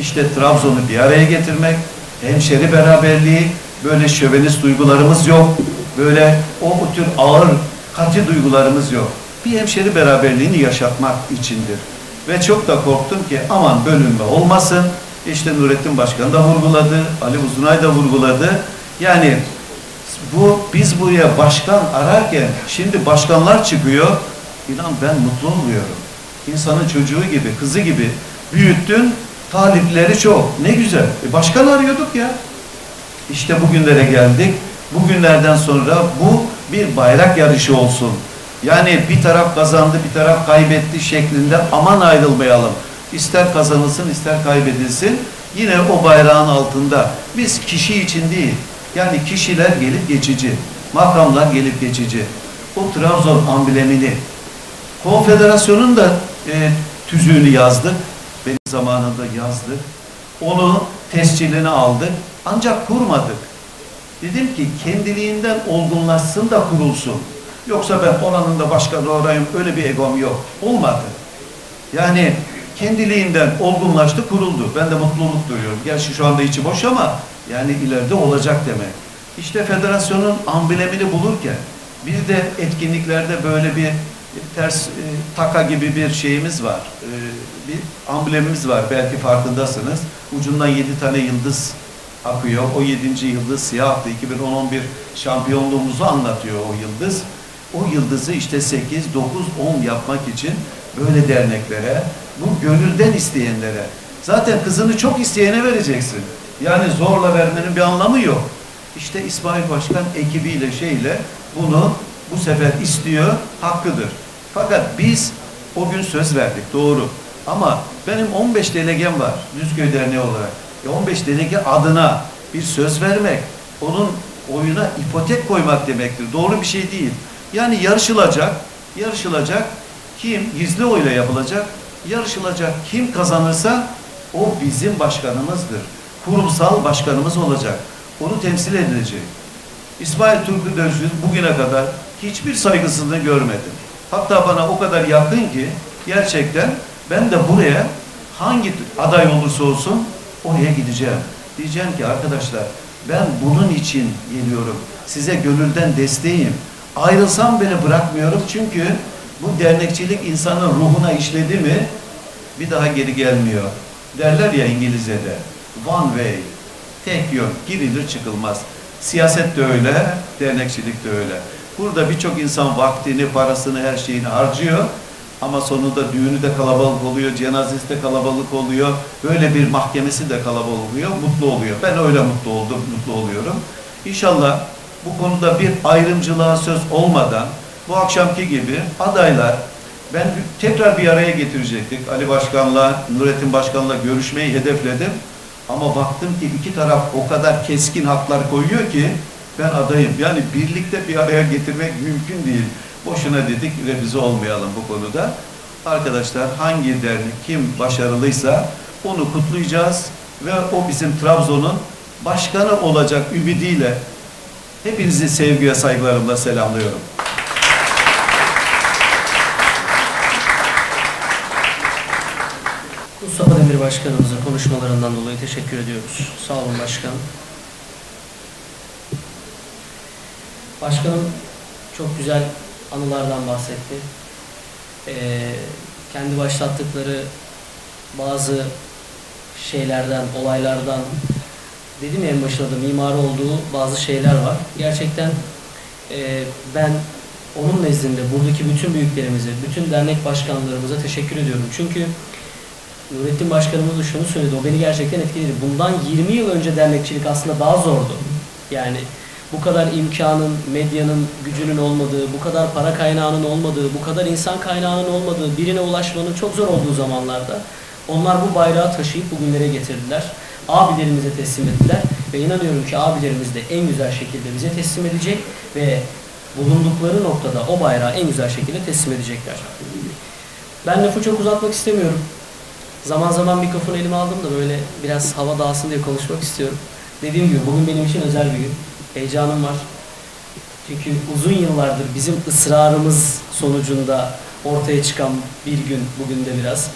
işte Trabzon'u bir araya getirmek, hemşeri beraberliği, böyle şövenist duygularımız yok. Böyle o, o tür ağır, katı duygularımız yok. Bir hemşeri beraberliğini yaşatmak içindir. Ve çok da korktum ki aman bölünme olmasın. İşte Nurettin Başkan da vurguladı, Ali Uzunay da vurguladı. Yani bu biz buraya başkan ararken şimdi başkanlar çıkıyor. İnan ben mutlu oluyorum. İnsanın çocuğu gibi, kızı gibi büyüttün, talipleri çok. Ne güzel. E başkan arıyorduk ya. İşte bugünlere geldik. Bugünlerden sonra bu bir bayrak yarışı olsun. Yani bir taraf kazandı, bir taraf kaybetti şeklinde aman ayrılmayalım. İster kazanılsın, ister kaybedilsin. Yine o bayrağın altında. Biz kişi için değil, yani kişiler gelip geçici, makamlar gelip geçici. O Trabzon amblemini, konfederasyonun da e, tüzüğünü yazdık. Benim zamanında yazdık. Onu tescilini aldık. Ancak kurmadık. Dedim ki kendiliğinden olgunlaşsın da kurulsun. Yoksa ben oranın da başkanı olayım öyle bir egom yok. Olmadı. Yani kendiliğinden olgunlaştı, kuruldu. Ben de mutluluk duyuyorum. Gerçi şu anda içi boş ama yani ileride olacak demek. İşte federasyonun amblemini bulurken bir de etkinliklerde böyle bir ters e, taka gibi bir şeyimiz var. E, bir amblemimiz var. Belki farkındasınız. Ucundan yedi tane yıldız akıyor. O yedinci yıldız siyahtı. 2011 şampiyonluğumuzu anlatıyor o yıldız. O yıldızı işte 8, 9, 10 yapmak için böyle derneklere, bu gönülden isteyenlere, zaten kızını çok isteyene vereceksin. Yani zorla vermenin bir anlamı yok. İşte İsmail Başkan ekibiyle şeyle bunu bu sefer istiyor, hakkıdır. Fakat biz o gün söz verdik, doğru. Ama benim 15 delegem var Düzköy Derneği olarak. E 15 delege adına bir söz vermek, onun oyuna ipotek koymak demektir. Doğru bir şey değil. Yani yarışılacak, yarışılacak, kim gizli oyla yapılacak, yarışılacak kim kazanırsa o bizim başkanımızdır. Kurumsal başkanımız olacak. Onu temsil edilecek. İsmail Turgut Özgür bugüne kadar hiçbir saygısızlığını görmedim. Hatta bana o kadar yakın ki gerçekten ben de buraya hangi aday olursa olsun oraya gideceğim. Diyeceğim ki arkadaşlar ben bunun için geliyorum. Size gönülden desteğim. Ayrılsam beni bırakmıyorum çünkü bu dernekçilik insanın ruhuna işledi mi bir daha geri gelmiyor. Derler ya İngilizce'de one way, tek yön, girilir çıkılmaz. Siyaset de öyle, dernekçilik de öyle. Burada birçok insan vaktini, parasını, her şeyini harcıyor. Ama sonunda düğünü de kalabalık oluyor, cenazesi de kalabalık oluyor. Böyle bir mahkemesi de kalabalık oluyor, mutlu oluyor. Ben öyle mutlu oldum, mutlu oluyorum. İnşallah bu konuda bir ayrımcılığa söz olmadan bu akşamki gibi adaylar ben tekrar bir araya getirecektik. Ali Başkan'la, Nurettin Başkan'la görüşmeyi hedefledim. Ama baktım ki iki taraf o kadar keskin haklar koyuyor ki ben adayım. Yani birlikte bir araya getirmek mümkün değil. Boşuna dedik revize olmayalım bu konuda. Arkadaşlar hangi dernek kim başarılıysa onu kutlayacağız ve o bizim Trabzon'un başkanı olacak ümidiyle hepinizi sevgi ve saygılarımla selamlıyorum. Mustafa Demir Başkanımıza konuşmalarından dolayı teşekkür ediyoruz. Sağ olun başkanım. Başkanım çok güzel anılardan bahsetti. Ee, kendi başlattıkları bazı şeylerden, olaylardan dedim ya en başında da mimar olduğu bazı şeyler var. Gerçekten e, ben onun nezdinde buradaki bütün büyüklerimize, bütün dernek başkanlarımıza teşekkür ediyorum. Çünkü Nurettin Başkanımız da şunu söyledi. O beni gerçekten etkiledi. Bundan 20 yıl önce dernekçilik aslında daha zordu. Yani bu kadar imkanın, medyanın gücünün olmadığı, bu kadar para kaynağının olmadığı, bu kadar insan kaynağının olmadığı, birine ulaşmanın çok zor olduğu zamanlarda onlar bu bayrağı taşıyıp bugünlere getirdiler. Abilerimize teslim ettiler ve inanıyorum ki abilerimiz de en güzel şekilde bize teslim edecek ve bulundukları noktada o bayrağı en güzel şekilde teslim edecekler. Ben lafı çok uzatmak istemiyorum. Zaman zaman mikrofonu elime aldım da böyle biraz hava dağılsın diye konuşmak istiyorum. Dediğim gibi bugün benim için özel bir gün. Heyecanım var. Çünkü uzun yıllardır bizim ısrarımız sonucunda ortaya çıkan bir gün bugün de biraz.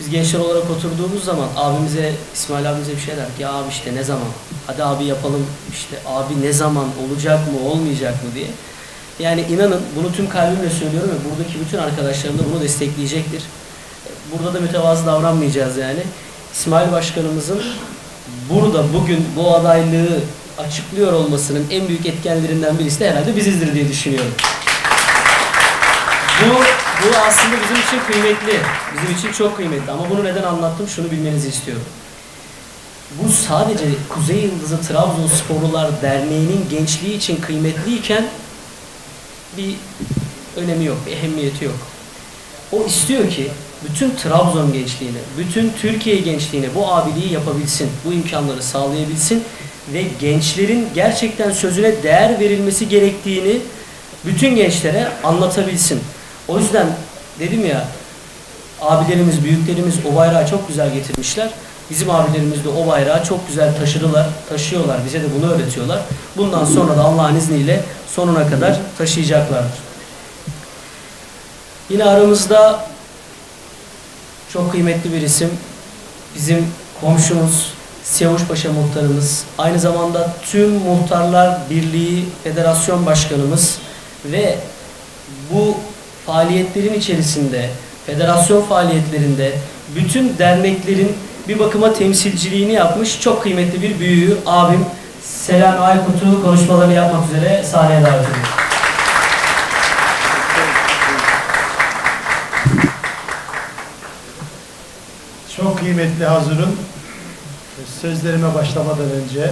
Biz gençler olarak oturduğumuz zaman abimize, İsmail abimize bir şey der ki ya abi işte ne zaman? Hadi abi yapalım işte abi ne zaman olacak mı olmayacak mı diye. Yani inanın bunu tüm kalbimle söylüyorum ve buradaki bütün arkadaşlarım da bunu destekleyecektir. Burada da mütevazı davranmayacağız yani. İsmail Başkanımızın burada bugün bu adaylığı açıklıyor olmasının en büyük etkenlerinden birisi de herhalde bizizdir diye düşünüyorum. Bu, bu aslında bizim için kıymetli. Bizim için çok kıymetli. Ama bunu neden anlattım? Şunu bilmenizi istiyorum. Bu sadece Kuzey Yıldızı Trabzonsporlular Derneği'nin gençliği için kıymetliyken bir önemi yok, bir ehemmiyeti yok. O istiyor ki bütün Trabzon gençliğine, bütün Türkiye gençliğine bu abiliği yapabilsin, bu imkanları sağlayabilsin ve gençlerin gerçekten sözüne değer verilmesi gerektiğini bütün gençlere anlatabilsin. O yüzden dedim ya abilerimiz, büyüklerimiz o bayrağı çok güzel getirmişler. Bizim abilerimiz de o bayrağı çok güzel taşıdılar, taşıyorlar. Bize de bunu öğretiyorlar. Bundan sonra da Allah'ın izniyle sonuna kadar taşıyacaklardır. Yine aramızda çok kıymetli bir isim. Bizim komşumuz, Siyavuşpaşa muhtarımız, aynı zamanda tüm Muhtarlar Birliği Federasyon Başkanımız ve bu faaliyetlerin içerisinde, federasyon faaliyetlerinde bütün derneklerin bir bakıma temsilciliğini yapmış çok kıymetli bir büyüğü abim Selami Aykut'u konuşmalarını yapmak üzere sahneye davet ediyorum. Çok kıymetli hazırım. Sözlerime başlamadan önce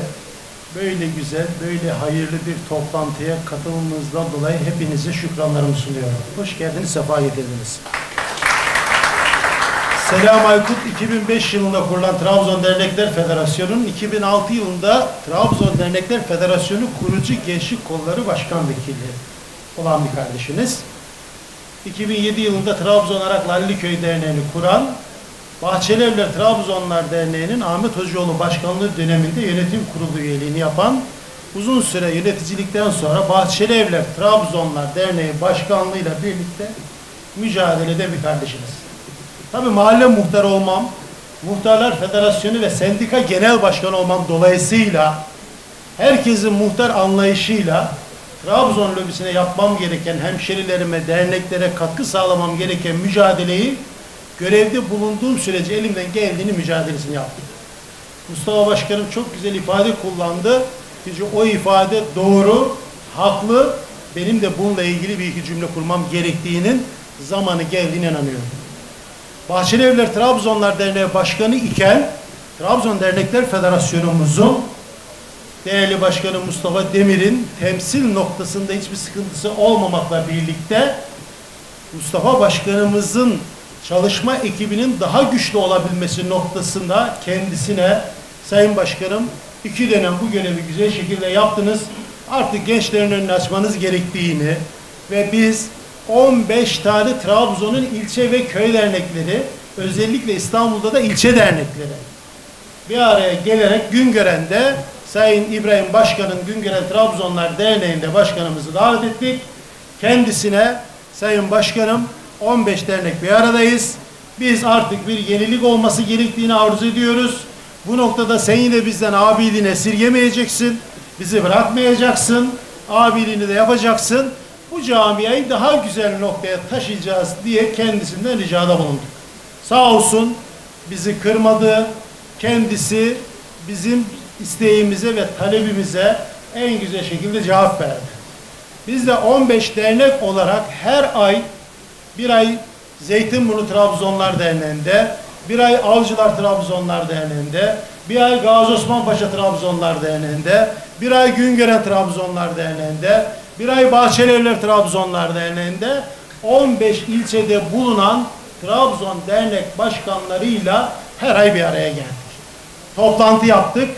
böyle güzel, böyle hayırlı bir toplantıya katılımınızdan dolayı hepinize şükranlarımı sunuyorum. Hoş geldiniz, sefa getirdiniz. Selam Aykut 2005 yılında kurulan Trabzon Dernekler Federasyonu'nun 2006 yılında Trabzon Dernekler Federasyonu kurucu gençlik kolları başkan vekili olan bir kardeşiniz. 2007 yılında Trabzon Arak Lalliköy Derneği'ni kuran Bahçelievler Trabzonlar Derneği'nin Ahmet Hocaoğlu başkanlığı döneminde yönetim kurulu üyeliğini yapan uzun süre yöneticilikten sonra Bahçelievler Trabzonlar Derneği başkanlığıyla birlikte mücadelede bir kardeşiniz. Tabii mahalle muhtarı olmam, Muhtarlar Federasyonu ve Sendika Genel Başkanı olmam dolayısıyla herkesin muhtar anlayışıyla Trabzon lobisine yapmam gereken hemşerilerime, derneklere katkı sağlamam gereken mücadeleyi görevde bulunduğum sürece elimden geldiğini mücadelesini yaptım. Mustafa Başkanım çok güzel ifade kullandı. Çünkü o ifade doğru, haklı. Benim de bununla ilgili bir iki cümle kurmam gerektiğinin zamanı geldiğine inanıyorum. Bahçeli Evler Trabzonlar Derneği Başkanı iken Trabzon Dernekler Federasyonumuzun değerli başkanı Mustafa Demir'in temsil noktasında hiçbir sıkıntısı olmamakla birlikte Mustafa Başkanımızın çalışma ekibinin daha güçlü olabilmesi noktasında kendisine Sayın Başkanım iki dönem bu görevi güzel şekilde yaptınız. Artık gençlerin önünü açmanız gerektiğini ve biz 15 tane Trabzon'un ilçe ve köy dernekleri özellikle İstanbul'da da ilçe dernekleri bir araya gelerek Güngören'de Sayın İbrahim Başkan'ın Güngören Trabzonlar Derneği'nde başkanımızı davet ettik. Kendisine Sayın Başkanım 15 dernek bir aradayız. Biz artık bir yenilik olması gerektiğini arzu ediyoruz. Bu noktada sen yine bizden abiliğini esirgemeyeceksin. Bizi bırakmayacaksın. Abiliğini de yapacaksın. Bu camiayı daha güzel noktaya taşıyacağız diye kendisinden ricada bulunduk. Sağ olsun bizi kırmadı. Kendisi bizim isteğimize ve talebimize en güzel şekilde cevap verdi. Biz de 15 dernek olarak her ay bir ay Zeytinburnu Trabzonlar Derneği'nde, bir ay Avcılar Trabzonlar Derneği'nde, bir ay Gazi Osman Paşa Trabzonlar Derneği'nde, bir ay Güngören Trabzonlar Derneği'nde, bir ay Bahçelievler Trabzonlar Derneği'nde 15 ilçede bulunan Trabzon dernek başkanlarıyla her ay bir araya geldik. Toplantı yaptık.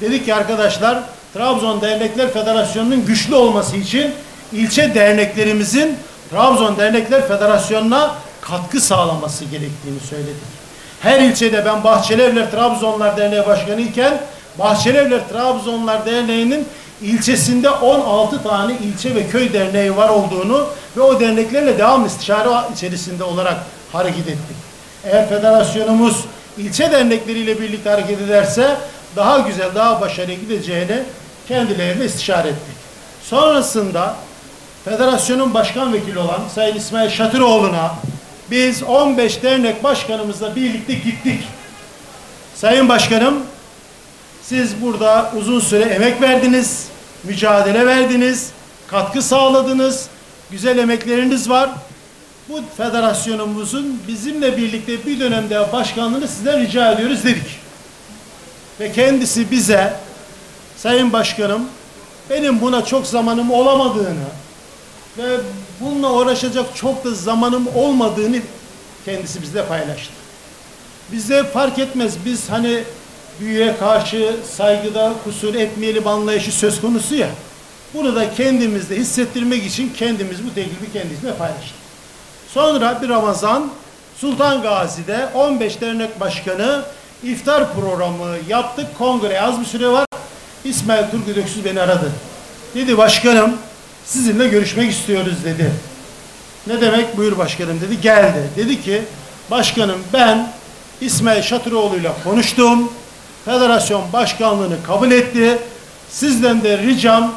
Dedik ki arkadaşlar Trabzon Dernekler Federasyonu'nun güçlü olması için ilçe derneklerimizin Trabzon Dernekler Federasyonu'na katkı sağlaması gerektiğini söyledik. Her ilçede ben Bahçelievler Trabzonlar Derneği Başkanı iken Bahçelievler Trabzonlar Derneği'nin ilçesinde 16 tane ilçe ve köy derneği var olduğunu ve o derneklerle devam istişare içerisinde olarak hareket ettik. Eğer federasyonumuz ilçe dernekleriyle birlikte hareket ederse daha güzel, daha başarılı gideceğini kendilerine istişare ettik. Sonrasında federasyonun başkan vekili olan Sayın İsmail Şatıroğlu'na biz 15 dernek başkanımızla birlikte gittik. Sayın Başkanım, siz burada uzun süre emek verdiniz, mücadele verdiniz, katkı sağladınız, güzel emekleriniz var. Bu federasyonumuzun bizimle birlikte bir dönemde başkanlığını sizden rica ediyoruz dedik. Ve kendisi bize, Sayın Başkanım, benim buna çok zamanım olamadığını ve bununla uğraşacak çok da zamanım olmadığını kendisi bizle paylaştı. Bize fark etmez, biz hani büyüye karşı saygıda kusur etmeyelim anlayışı söz konusu ya. Bunu da kendimizde hissettirmek için kendimiz bu teklifi kendimizle paylaştık. Sonra bir Ramazan Sultan Gazi'de 15 dernek başkanı iftar programı yaptık. Kongre az bir süre var. İsmail Turgut Öksüz beni aradı. Dedi başkanım sizinle görüşmek istiyoruz dedi. Ne demek buyur başkanım dedi. Geldi. Dedi ki başkanım ben İsmail Şatıroğlu'yla konuştum. Federasyon başkanlığını kabul etti. Sizden de ricam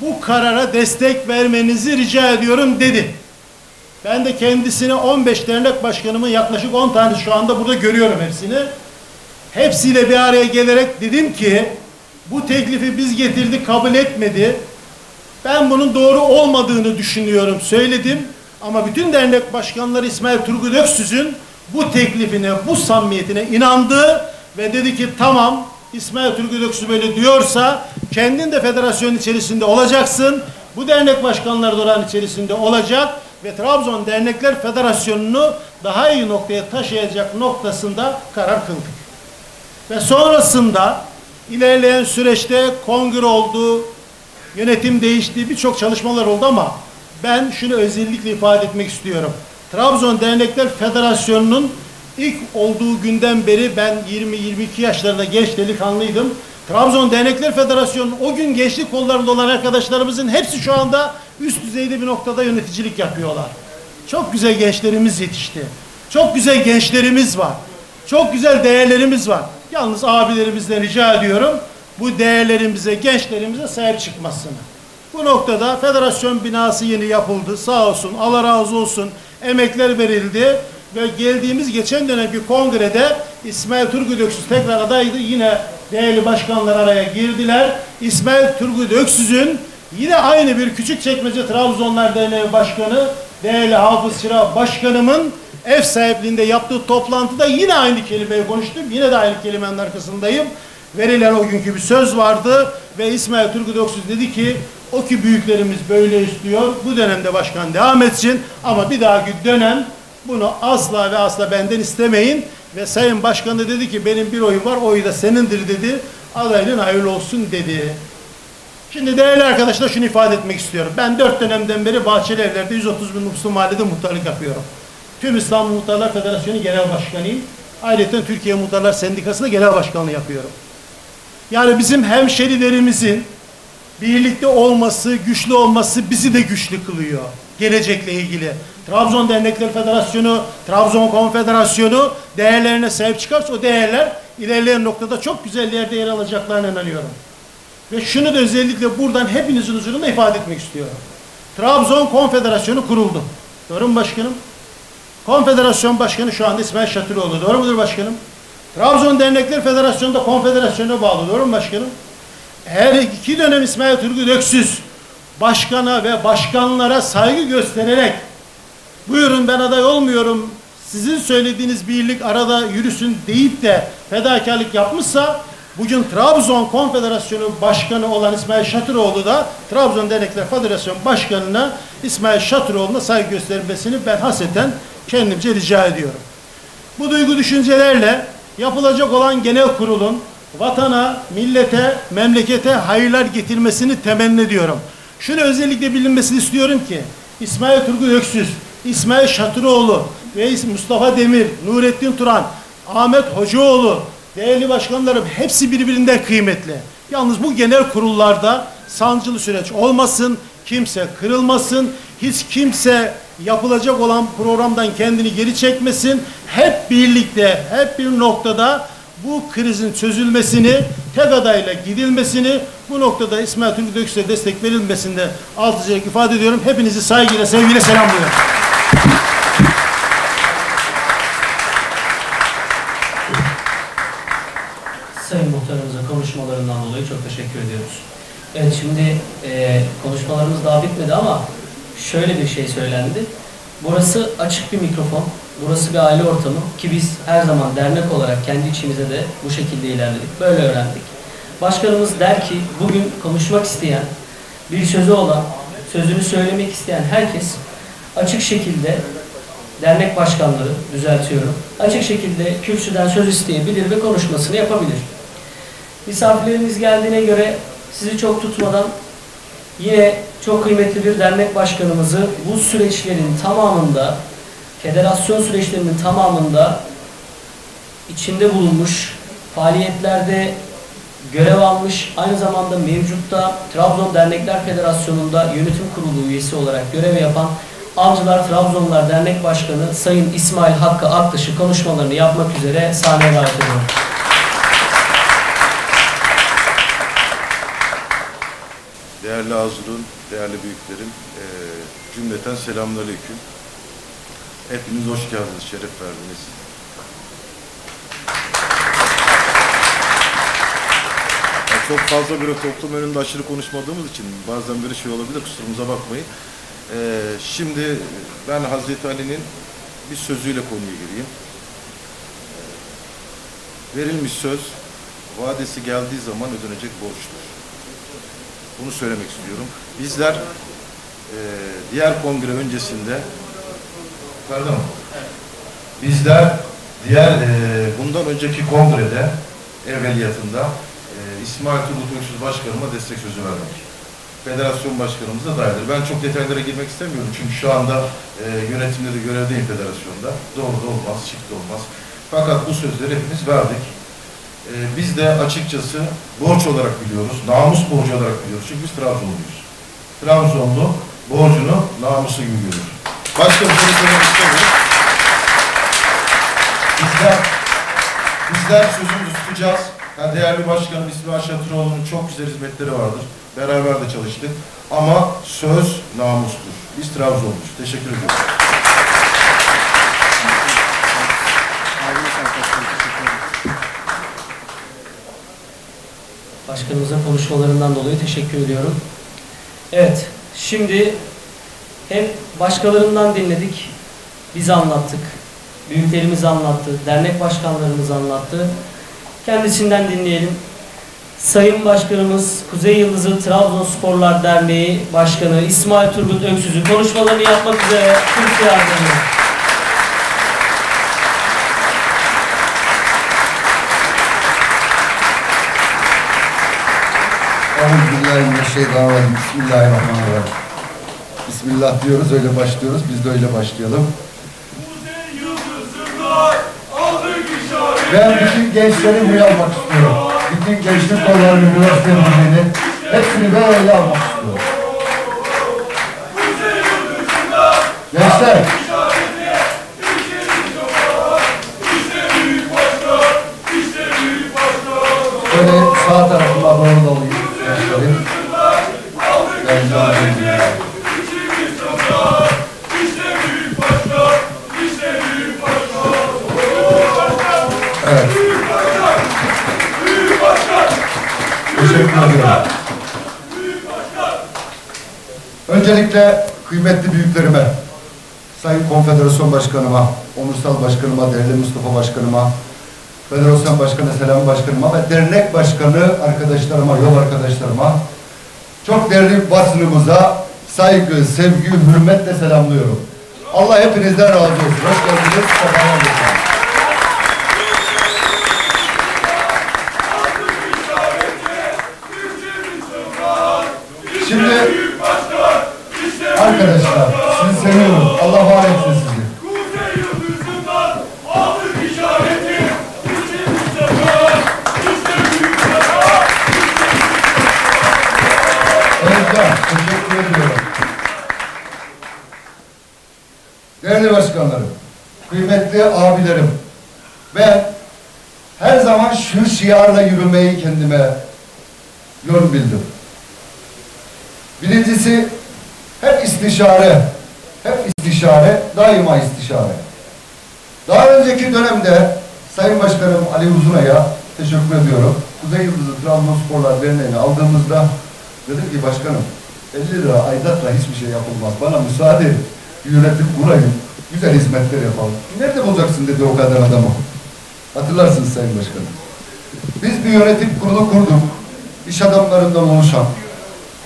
bu karara destek vermenizi rica ediyorum dedi. Ben de kendisine 15 dernek başkanımın yaklaşık 10 tane şu anda burada görüyorum hepsini. Hepsiyle bir araya gelerek dedim ki bu teklifi biz getirdik kabul etmedi. Ben bunun doğru olmadığını düşünüyorum söyledim. Ama bütün dernek başkanları İsmail Turgut Öksüz'ün bu teklifine, bu samimiyetine inandı ve dedi ki tamam İsmail Turgut Öksüz böyle diyorsa kendin de federasyon içerisinde olacaksın. Bu dernek başkanları da içerisinde olacak ve Trabzon Dernekler Federasyonu'nu daha iyi noktaya taşıyacak noktasında karar kıldık. Ve sonrasında ilerleyen süreçte kongre oldu, yönetim değişti, birçok çalışmalar oldu ama ben şunu özellikle ifade etmek istiyorum. Trabzon Dernekler Federasyonu'nun ilk olduğu günden beri ben 20-22 yaşlarında genç delikanlıydım. Trabzon Dernekler Federasyonu'nun o gün gençlik kollarında olan arkadaşlarımızın hepsi şu anda üst düzeyde bir noktada yöneticilik yapıyorlar. Çok güzel gençlerimiz yetişti. Çok güzel gençlerimiz var. Çok güzel değerlerimiz var. Yalnız abilerimizden rica ediyorum bu değerlerimize, gençlerimize sahip çıkmasını. Bu noktada federasyon binası yeni yapıldı. Sağ olsun, Allah razı olsun. Emekler verildi ve geldiğimiz geçen dönemki kongrede İsmail Turgut Öksüz tekrar adaydı. Yine değerli başkanlar araya girdiler. İsmail Turgut Öksüz'ün yine aynı bir küçük çekmece Trabzonlar Derneği Başkanı değerli Hafız Çıra Başkanımın ev sahipliğinde yaptığı toplantıda yine aynı kelimeyi konuştum. Yine de aynı kelimenin arkasındayım. Verilen o günkü bir söz vardı ve İsmail Turgut Öksüz dedi ki o ki büyüklerimiz böyle istiyor. Bu dönemde başkan devam etsin ama bir dahaki dönem bunu asla ve asla benden istemeyin. Ve Sayın Başkan da dedi ki benim bir oyum var, oyu da senindir dedi. Adaylığın hayırlı olsun dedi. Şimdi değerli arkadaşlar şunu ifade etmek istiyorum. Ben dört dönemden beri Bahçeli Evler'de 130 bin nüfuslu mahallede muhtarlık yapıyorum. Tüm İstanbul Muhtarlar Federasyonu Genel Başkanıyım. Ayrıca Türkiye Muhtarlar Sendikası'nda genel başkanlığı yapıyorum. Yani bizim hemşerilerimizin birlikte olması, güçlü olması bizi de güçlü kılıyor. Gelecekle ilgili. Trabzon Dernekler Federasyonu, Trabzon Konfederasyonu değerlerine sahip çıkarsa o değerler ilerleyen noktada çok güzel yerde yer alacaklarına inanıyorum. Ve şunu da özellikle buradan hepinizin huzurunda ifade etmek istiyorum. Trabzon Konfederasyonu kuruldu. Doğru mu başkanım? Konfederasyon Başkanı şu anda İsmail Şatıroğlu. Doğru mudur başkanım? Trabzon Dernekler Federasyonu da konfederasyona bağlı. Doğru mu başkanım? Eğer iki dönem İsmail Turgut Öksüz başkana ve başkanlara saygı göstererek buyurun ben aday olmuyorum sizin söylediğiniz birlik arada yürüsün deyip de fedakarlık yapmışsa bugün Trabzon Konfederasyonu Başkanı olan İsmail Şatıroğlu da Trabzon Dernekler Federasyonu Başkanı'na İsmail Şatıroğlu'na saygı göstermesini ben haseten kendimce rica ediyorum. Bu duygu düşüncelerle yapılacak olan genel kurulun vatana, millete, memlekete hayırlar getirmesini temenni ediyorum. Şunu özellikle bilinmesini istiyorum ki İsmail Turgut Öksüz, İsmail Şatıroğlu ve Mustafa Demir, Nurettin Turan, Ahmet Hocaoğlu, değerli başkanlarım hepsi birbirinden kıymetli. Yalnız bu genel kurullarda sancılı süreç olmasın, kimse kırılmasın, hiç kimse yapılacak olan programdan kendini geri çekmesin. Hep birlikte, hep bir noktada bu krizin çözülmesini, tek adayla gidilmesini, bu noktada İsmail Turgut Öksüz'e destek verilmesinde altıcılık ifade ediyorum. Hepinizi saygıyla, sevgiyle selamlıyorum. Sayın Muhtarımıza konuşmalarından dolayı çok teşekkür ediyoruz. Evet şimdi e, konuşmalarımız daha bitmedi ama şöyle bir şey söylendi. Burası açık bir mikrofon. Burası bir aile ortamı ki biz her zaman dernek olarak kendi içimize de bu şekilde ilerledik. Böyle öğrendik. Başkanımız der ki bugün konuşmak isteyen, bir sözü olan, sözünü söylemek isteyen herkes açık şekilde dernek başkanları düzeltiyorum. Açık şekilde kürsüden söz isteyebilir ve konuşmasını yapabilir. Misafirlerimiz geldiğine göre sizi çok tutmadan yine çok kıymetli bir dernek başkanımızı bu süreçlerin tamamında federasyon süreçlerinin tamamında içinde bulunmuş, faaliyetlerde görev almış, aynı zamanda mevcutta Trabzon Dernekler Federasyonu'nda yönetim kurulu üyesi olarak görev yapan Avcılar Trabzonlar Dernek Başkanı Sayın İsmail Hakkı Aktaş'ı konuşmalarını yapmak üzere sahneye davet ediyorum. Değerli Azur'un, değerli büyüklerim, e, cümleten selamünaleyküm. Hepiniz hoş geldiniz, şeref verdiniz. Ya çok fazla böyle toplum önünde aşırı konuşmadığımız için bazen böyle şey olabilir, kusurumuza bakmayın. E, şimdi ben Hazreti Ali'nin bir sözüyle konuya gireyim. E, verilmiş söz, vadesi geldiği zaman ödenecek borçtur. Bunu söylemek istiyorum. Bizler e, diğer kongre öncesinde pardon bizler diğer e, bundan önceki kongrede evveliyatında e, İsmail Turgut Öksüz Başkanıma destek sözü verdik. Federasyon başkanımız da dahildir. Ben çok detaylara girmek istemiyorum çünkü şu anda e, yönetimde de görevdeyim federasyonda. Doğru da olmaz, çift olmaz. Fakat bu sözleri hepimiz verdik. Ee, biz de açıkçası borç olarak biliyoruz, namus borcu olarak biliyoruz. Çünkü biz Trabzonluyuz. Trabzonlu borcunu namusu gibi görür. Başka bir şey söylemek istemiyorum. Bizler, bizler sözümüzü tutacağız. Yani değerli başkanım İsmail Şatıroğlu'nun çok güzel hizmetleri vardır. Beraber de çalıştık. Ama söz namustur. Biz Trabzonluyuz. Teşekkür ediyorum. Başkanımıza konuşmalarından dolayı teşekkür ediyorum. Evet, şimdi hep başkalarından dinledik, biz anlattık, büyüklerimiz anlattı, dernek başkanlarımız anlattı. Kendisinden dinleyelim. Sayın Başkanımız Kuzey Yıldızı Trabzonsporlar Derneği Başkanı İsmail Turgut Öksüz'ün konuşmalarını yapmak üzere Türkiye Arda'nı. Euzubillahimineşşeytanirracim. Bismillahirrahmanirrahim. Bismillah diyoruz, öyle başlıyoruz. Biz de öyle başlayalım. Ben bütün gençleri buraya almak istiyorum. Bütün gençlik kolları, üniversite müdürünü, hepsini böyle almak istiyorum. Gençler, Böyle sağ tarafıma doğru da Gençlerim. Ben. Öncelikle kıymetli büyüklerime, Sayın Konfederasyon Başkanıma, Onursal Başkanıma, değerli Mustafa Başkanıma, Federasyon Başkanı Selam Başkanıma ve dernek başkanı arkadaşlarıma, yol arkadaşlarıma, çok değerli basınımıza saygı, sevgi, hürmetle selamlıyorum. Allah hepinizden razı olsun. Hoş geldiniz. Sefalar. Şiarla yürümeyi kendime yön bildim. Birincisi hep istişare, hep istişare, daima istişare. Daha önceki dönemde Sayın Başkanım Ali Uzunay'a teşekkür ediyorum. Kuzey Yıldızı Trabzonsporlar Derneği'ni aldığımızda dedim ki başkanım 50 lira aidatla hiçbir şey yapılmaz. Bana müsaade edin. Yönetim kurayım. Güzel hizmetler yapalım. Nerede bulacaksın dedi o kadar adamı. Hatırlarsınız Sayın Başkanım. Biz bir yönetim kurulu kurduk. İş adamlarından oluşan.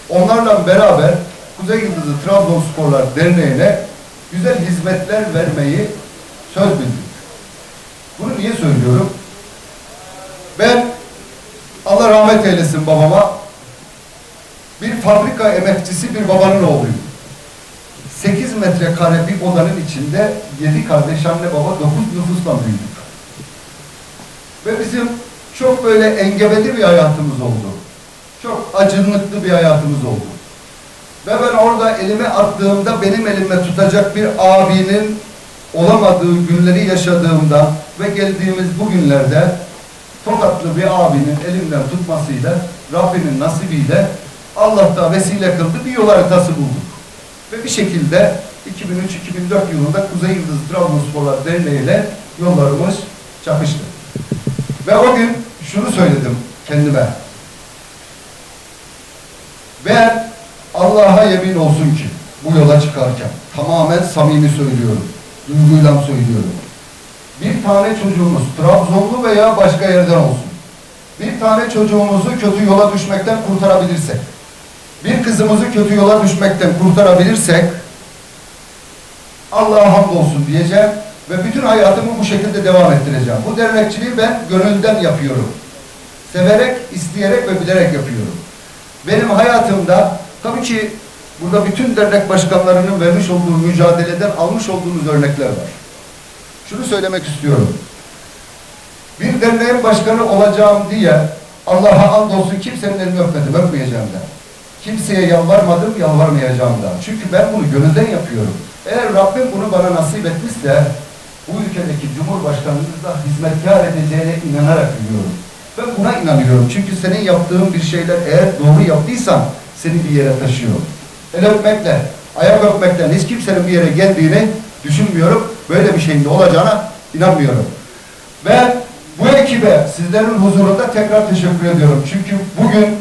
Onlarla beraber Kuzey Yıldızı Trabzonsporlar Derneği'ne güzel hizmetler vermeyi söz bildik. Bunu niye söylüyorum? Ben Allah rahmet eylesin babama bir fabrika emekçisi bir babanın oğluyum. 8 metrekare bir odanın içinde 7 kardeş anne baba 9 nüfusla büyüdük. Ve bizim çok böyle engebeli bir hayatımız oldu. Çok acınlıklı bir hayatımız oldu. Ve ben orada elime attığımda benim elime tutacak bir abinin olamadığı günleri yaşadığımda ve geldiğimiz bu günlerde Tokatlı bir abinin elimden tutmasıyla Rabbinin nasibiyle Allah da vesile kıldı bir yol haritası bulduk. Ve bir şekilde 2003-2004 yılında Kuzey Yıldız Trabzonsporlar Derneği ile yollarımız çakıştı. Ve o gün şunu söyledim kendime. Ben Allah'a yemin olsun ki bu yola çıkarken tamamen samimi söylüyorum. Duyguyla söylüyorum. Bir tane çocuğumuz Trabzonlu veya başka yerden olsun. Bir tane çocuğumuzu kötü yola düşmekten kurtarabilirsek, bir kızımızı kötü yola düşmekten kurtarabilirsek Allah'a hamdolsun diyeceğim ve bütün hayatımı bu şekilde devam ettireceğim. Bu dernekçiliği ben gönülden yapıyorum. Severek, isteyerek ve bilerek yapıyorum. Benim hayatımda tabii ki burada bütün dernek başkanlarının vermiş olduğu mücadeleden almış olduğumuz örnekler var. Şunu söylemek istiyorum. Bir derneğin başkanı olacağım diye Allah'a andolsun kimsenin elini öpmedim, öpmeyeceğim de. Kimseye yalvarmadım, yalvarmayacağım da. Çünkü ben bunu gönülden yapıyorum. Eğer Rabbim bunu bana nasip etmişse bu ülkedeki Cumhurbaşkanımızla hizmetkar edeceğine inanarak biliyorum. Ben buna inanıyorum. Çünkü senin yaptığın bir şeyler eğer doğru yaptıysan seni bir yere taşıyor. El öpmekle, ayak öpmekten hiç kimsenin bir yere geldiğini düşünmüyorum. Böyle bir şeyin de olacağına inanmıyorum. Ve bu ekibe sizlerin huzurunda tekrar teşekkür ediyorum. Çünkü bugün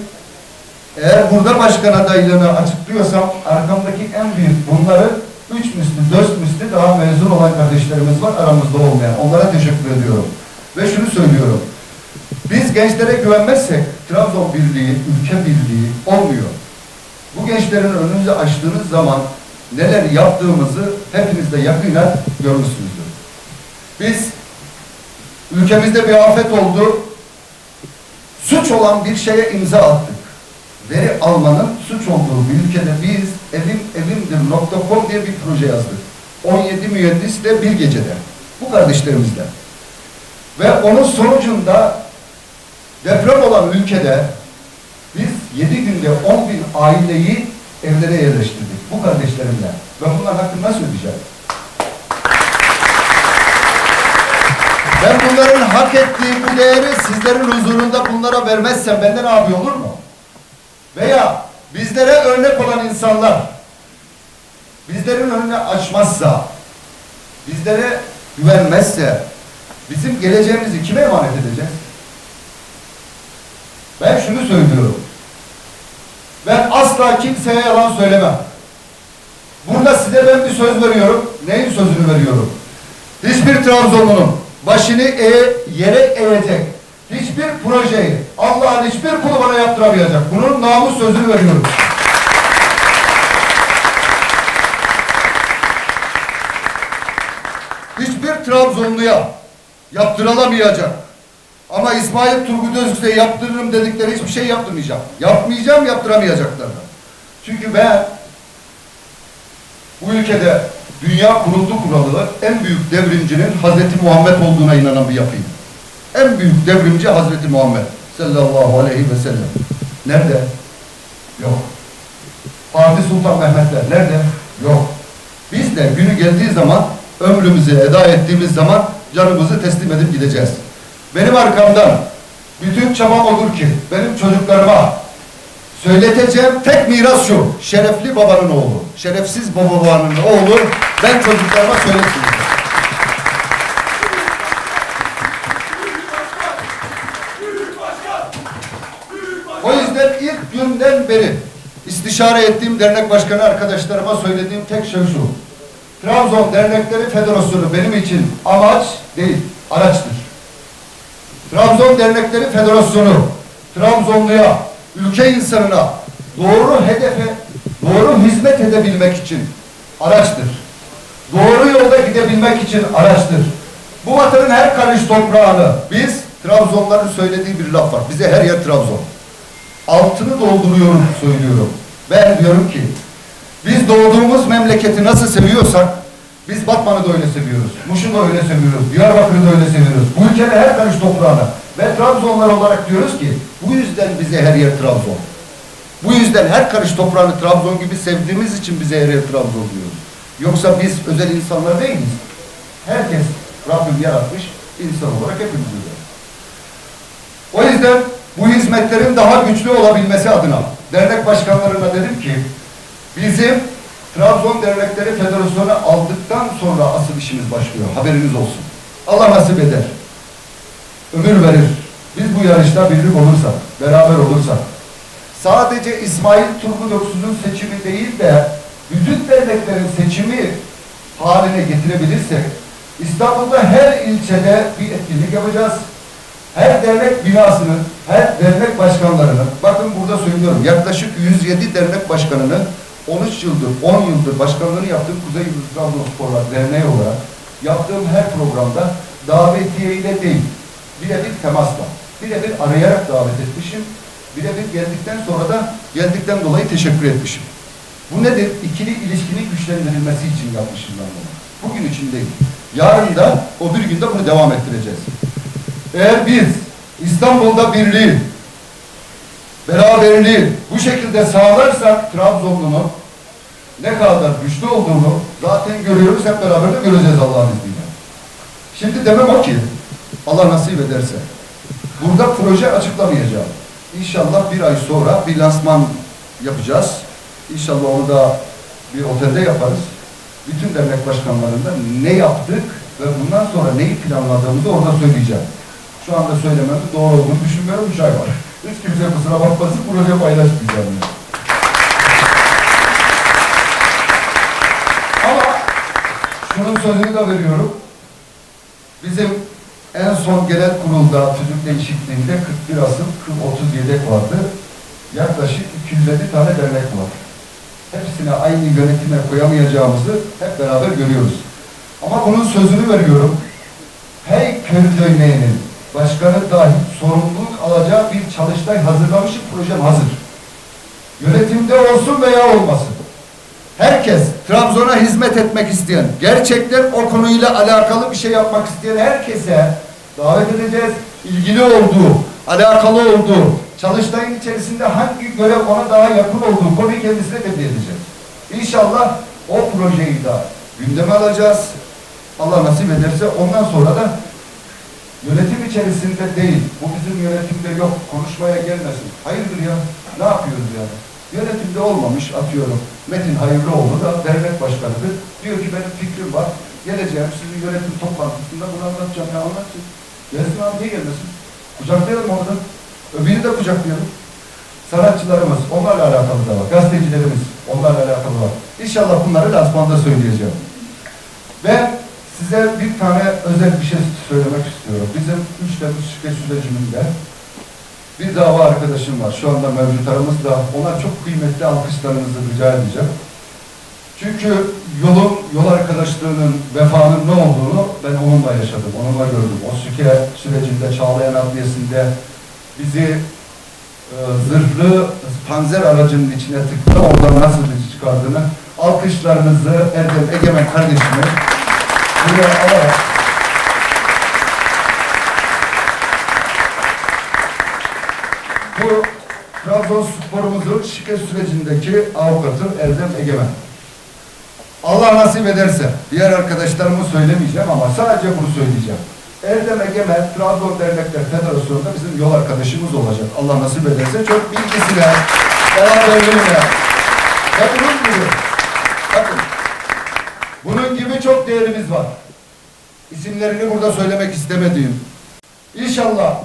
eğer burada başkan adaylığını açıklıyorsam arkamdaki en büyük bunları üç misli, dört misli daha mezun olan kardeşlerimiz var aramızda olmayan. Onlara teşekkür ediyorum. Ve şunu söylüyorum. Biz gençlere güvenmezsek Trabzon Birliği, ülke birliği olmuyor. Bu gençlerin önünüzü açtığınız zaman neler yaptığımızı hepiniz de yakinen görmüşsünüzdür. Biz ülkemizde bir afet oldu. Suç olan bir şeye imza attık. Veri almanın suç olduğu bir ülkede biz evim evimdir.com diye bir proje yazdık. 17 mühendisle bir gecede. Bu kardeşlerimizle. Ve onun sonucunda deprem olan ülkede biz 7 günde 10 bin aileyi evlere yerleştirdik. Bu kardeşlerimle. Ve bunlar hakkını nasıl ödeyeceğim? Ben bunların hak ettiği bu değeri sizlerin huzurunda bunlara vermezsem benden abi olur mu? Veya bizlere örnek olan insanlar bizlerin önüne açmazsa, bizlere güvenmezse bizim geleceğimizi kime emanet edeceğiz? Ben şunu söylüyorum. Ben asla kimseye yalan söylemem. Burada size ben bir söz veriyorum. Neyin sözünü veriyorum? hiçbir Trabzonlu'nun başını e yere eğecek hiçbir projeyi Allah'ın hiçbir kulu bana yaptıramayacak. Bunun namus sözünü veriyorum. Hiçbir Trabzonluya yaptırılamayacak. Ama İsmail Turgut Özgür'e yaptırırım dedikleri hiçbir şey yaptırmayacağım. Yapmayacağım, yaptıramayacaklar da. Çünkü ben bu ülkede dünya kuruldu kuralı en büyük devrimcinin Hazreti Muhammed olduğuna inanan bir yapıyım. En büyük devrimci Hazreti Muhammed sallallahu aleyhi ve sellem. Nerede? Yok. Fatih Sultan Mehmetler nerede? Yok. Biz de günü geldiği zaman ömrümüzü eda ettiğimiz zaman canımızı teslim edip gideceğiz. Benim arkamdan bütün çabam olur ki benim çocuklarıma söyleteceğim tek miras şu. Şerefli babanın oğlu. Şerefsiz babanın oğlu. Ben çocuklarıma söyletmeyeceğim. O yüzden ilk günden beri istişare ettiğim dernek başkanı arkadaşlarıma söylediğim tek şey şu. Trabzon Dernekleri Federasyonu benim için amaç değil, araçtır. Trabzon Dernekleri Federasyonu Trabzonluya, ülke insanına doğru hedefe, doğru hizmet edebilmek için araçtır. Doğru yolda gidebilmek için araçtır. Bu vatanın her karış toprağını biz Trabzonların söylediği bir laf var. Bize her yer Trabzon. Altını dolduruyorum söylüyorum. Ben diyorum ki biz doğduğumuz memleketi nasıl seviyorsak biz Batman'ı da öyle seviyoruz. Muş'u da öyle seviyoruz. Diyarbakır'ı da öyle seviyoruz. Bu ülkenin her karış toprağını. Ve Trabzonlar olarak diyoruz ki bu yüzden bize her yer Trabzon. Bu yüzden her karış toprağını Trabzon gibi sevdiğimiz için bize her yer Trabzon diyoruz. Yoksa biz özel insanlar değiliz. Herkes Rabbim yaratmış insan olarak hepimiz öyle. O yüzden bu hizmetlerin daha güçlü olabilmesi adına dernek başkanlarına dedim ki bizim Trabzon Dernekleri Federasyonu aldıktan sonra asıl işimiz başlıyor. Haberiniz olsun. Allah nasip eder. Ömür verir. Biz bu yarışta birlik olursak, beraber olursak, sadece İsmail Turgut Öksüz'ün seçimi değil de bütün derneklerin seçimi haline getirebilirsek, İstanbul'da her ilçede bir etkinlik yapacağız. Her dernek binasının, her dernek başkanlarının, bakın burada söylüyorum, yaklaşık 107 dernek başkanının 13 yıldır, 10 yıldır başkanlığını yaptığım Kuzey Yıldız Trabzonsporlar Derneği olarak yaptığım her programda davetiye ile değil, birebir temasla, birebir arayarak davet etmişim. Birebir geldikten sonra da geldikten dolayı teşekkür etmişim. Bu nedir? İkili ilişkinin güçlendirilmesi için yapmışım ben bunu. Bugün için değil. Yarın da o bir günde bunu devam ettireceğiz. Eğer biz İstanbul'da birliği, beraberliği bu şekilde sağlarsak Trabzonlu'nun ne kadar güçlü olduğunu zaten görüyoruz. Hep beraber de göreceğiz Allah'ın izniyle. Şimdi demem o ki Allah nasip ederse burada proje açıklamayacağım. İnşallah bir ay sonra bir lansman yapacağız. İnşallah onu da bir otelde yaparız. Bütün dernek başkanlarında ne yaptık ve bundan sonra neyi planladığımızı orada söyleyeceğim. Şu anda söylememiz doğru olduğunu düşünmüyorum. Üç ay var. Hiç kimse kusura bakmasın proje paylaşmayacağım. Yani. Ama şunun sözünü de veriyorum. Bizim en son genel kurulda tüzük değişikliğinde 41 asıl 30 yedek vardı. Yaklaşık 250 tane dernek var. Hepsine aynı yönetime koyamayacağımızı hep beraber görüyoruz. Ama bunun sözünü veriyorum. Hey köy döyneğinin başkanı dahil sorumluluk alacağı bir çalıştay hazırlamışım. Projem hazır. Yönetimde olsun veya olmasın. Herkes Trabzon'a hizmet etmek isteyen, gerçekten o konuyla alakalı bir şey yapmak isteyen herkese davet edeceğiz. İlgili olduğu, alakalı olduğu, çalıştayın içerisinde hangi görev ona daha yakın olduğu konuyu kendisine tebliğ edeceğiz. İnşallah o projeyi de gündeme alacağız. Allah nasip ederse ondan sonra da yönetim içerisinde değil, bu bizim yönetimde yok, konuşmaya gelmesin. Hayırdır ya, ne yapıyoruz yani? Yönetimde olmamış, atıyorum. Metin Hayırlıoğlu da dernek başkanıdır. Diyor ki benim fikrim var, geleceğim sizin yönetim toplantısında bunu anlatacağım. Ya anlatsın. Gelsin abi niye gelmesin? Kucaklayalım orada. Öbürünü de kucaklayalım. Sanatçılarımız, onlarla alakalı da var. Gazetecilerimiz, onlarla alakalı var. İnşallah bunları lansmanda söyleyeceğim. Ve Size bir tane özel bir şey söylemek istiyorum. Bizim 3 Temmuz şirket sürecimizde bir dava arkadaşım var. Şu anda mevcut aramızda. Ona çok kıymetli alkışlarınızı rica edeceğim. Çünkü yolun, yol arkadaşlığının, vefanın ne olduğunu ben onunla yaşadım, onunla gördüm. O süke sürecinde, Çağlayan Adliyesi'nde bizi e, zırhlı panzer aracının içine tıktı. Oradan nasıl bizi çıkardığını alkışlarınızı Erdem Egemen kardeşime buraya alarak bu Trabzonspor'umuzun şirket sürecindeki avukatı Erdem Egemen. Allah nasip ederse diğer arkadaşlarımı söylemeyeceğim ama sadece bunu söyleyeceğim. Erdem Egemen Trabzon Dernekler Federasyonu'nda bizim yol arkadaşımız olacak. Allah nasip ederse çok bilgisine, beraberliğine ve bunun gibi bakın bunun gibi çok değerimiz var. İsimlerini burada söylemek istemediğim. İnşallah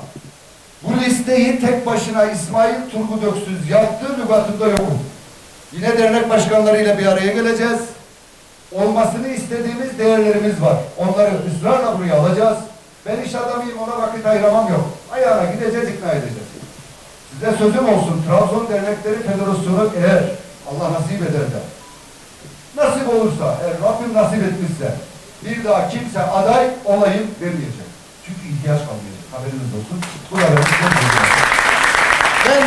bu listeyi tek başına İsmail Turgut Öksüz yaptığı lügatında yokum. Yine dernek başkanlarıyla bir araya geleceğiz. Olmasını istediğimiz değerlerimiz var. Onları ısrarla buraya alacağız. Ben iş adamıyım ona vakit ayıramam yok. Ayağına gideceğiz ikna edeceğiz. Size sözüm olsun. Trabzon Dernekleri Federasyonu eğer Allah nasip eder de nasip olursa, eğer Rabbim nasip etmişse bir daha kimse aday olayım vermeyecek. Çünkü ihtiyaç kalmayacak. Haberiniz olsun. Bu da benim çok. Ben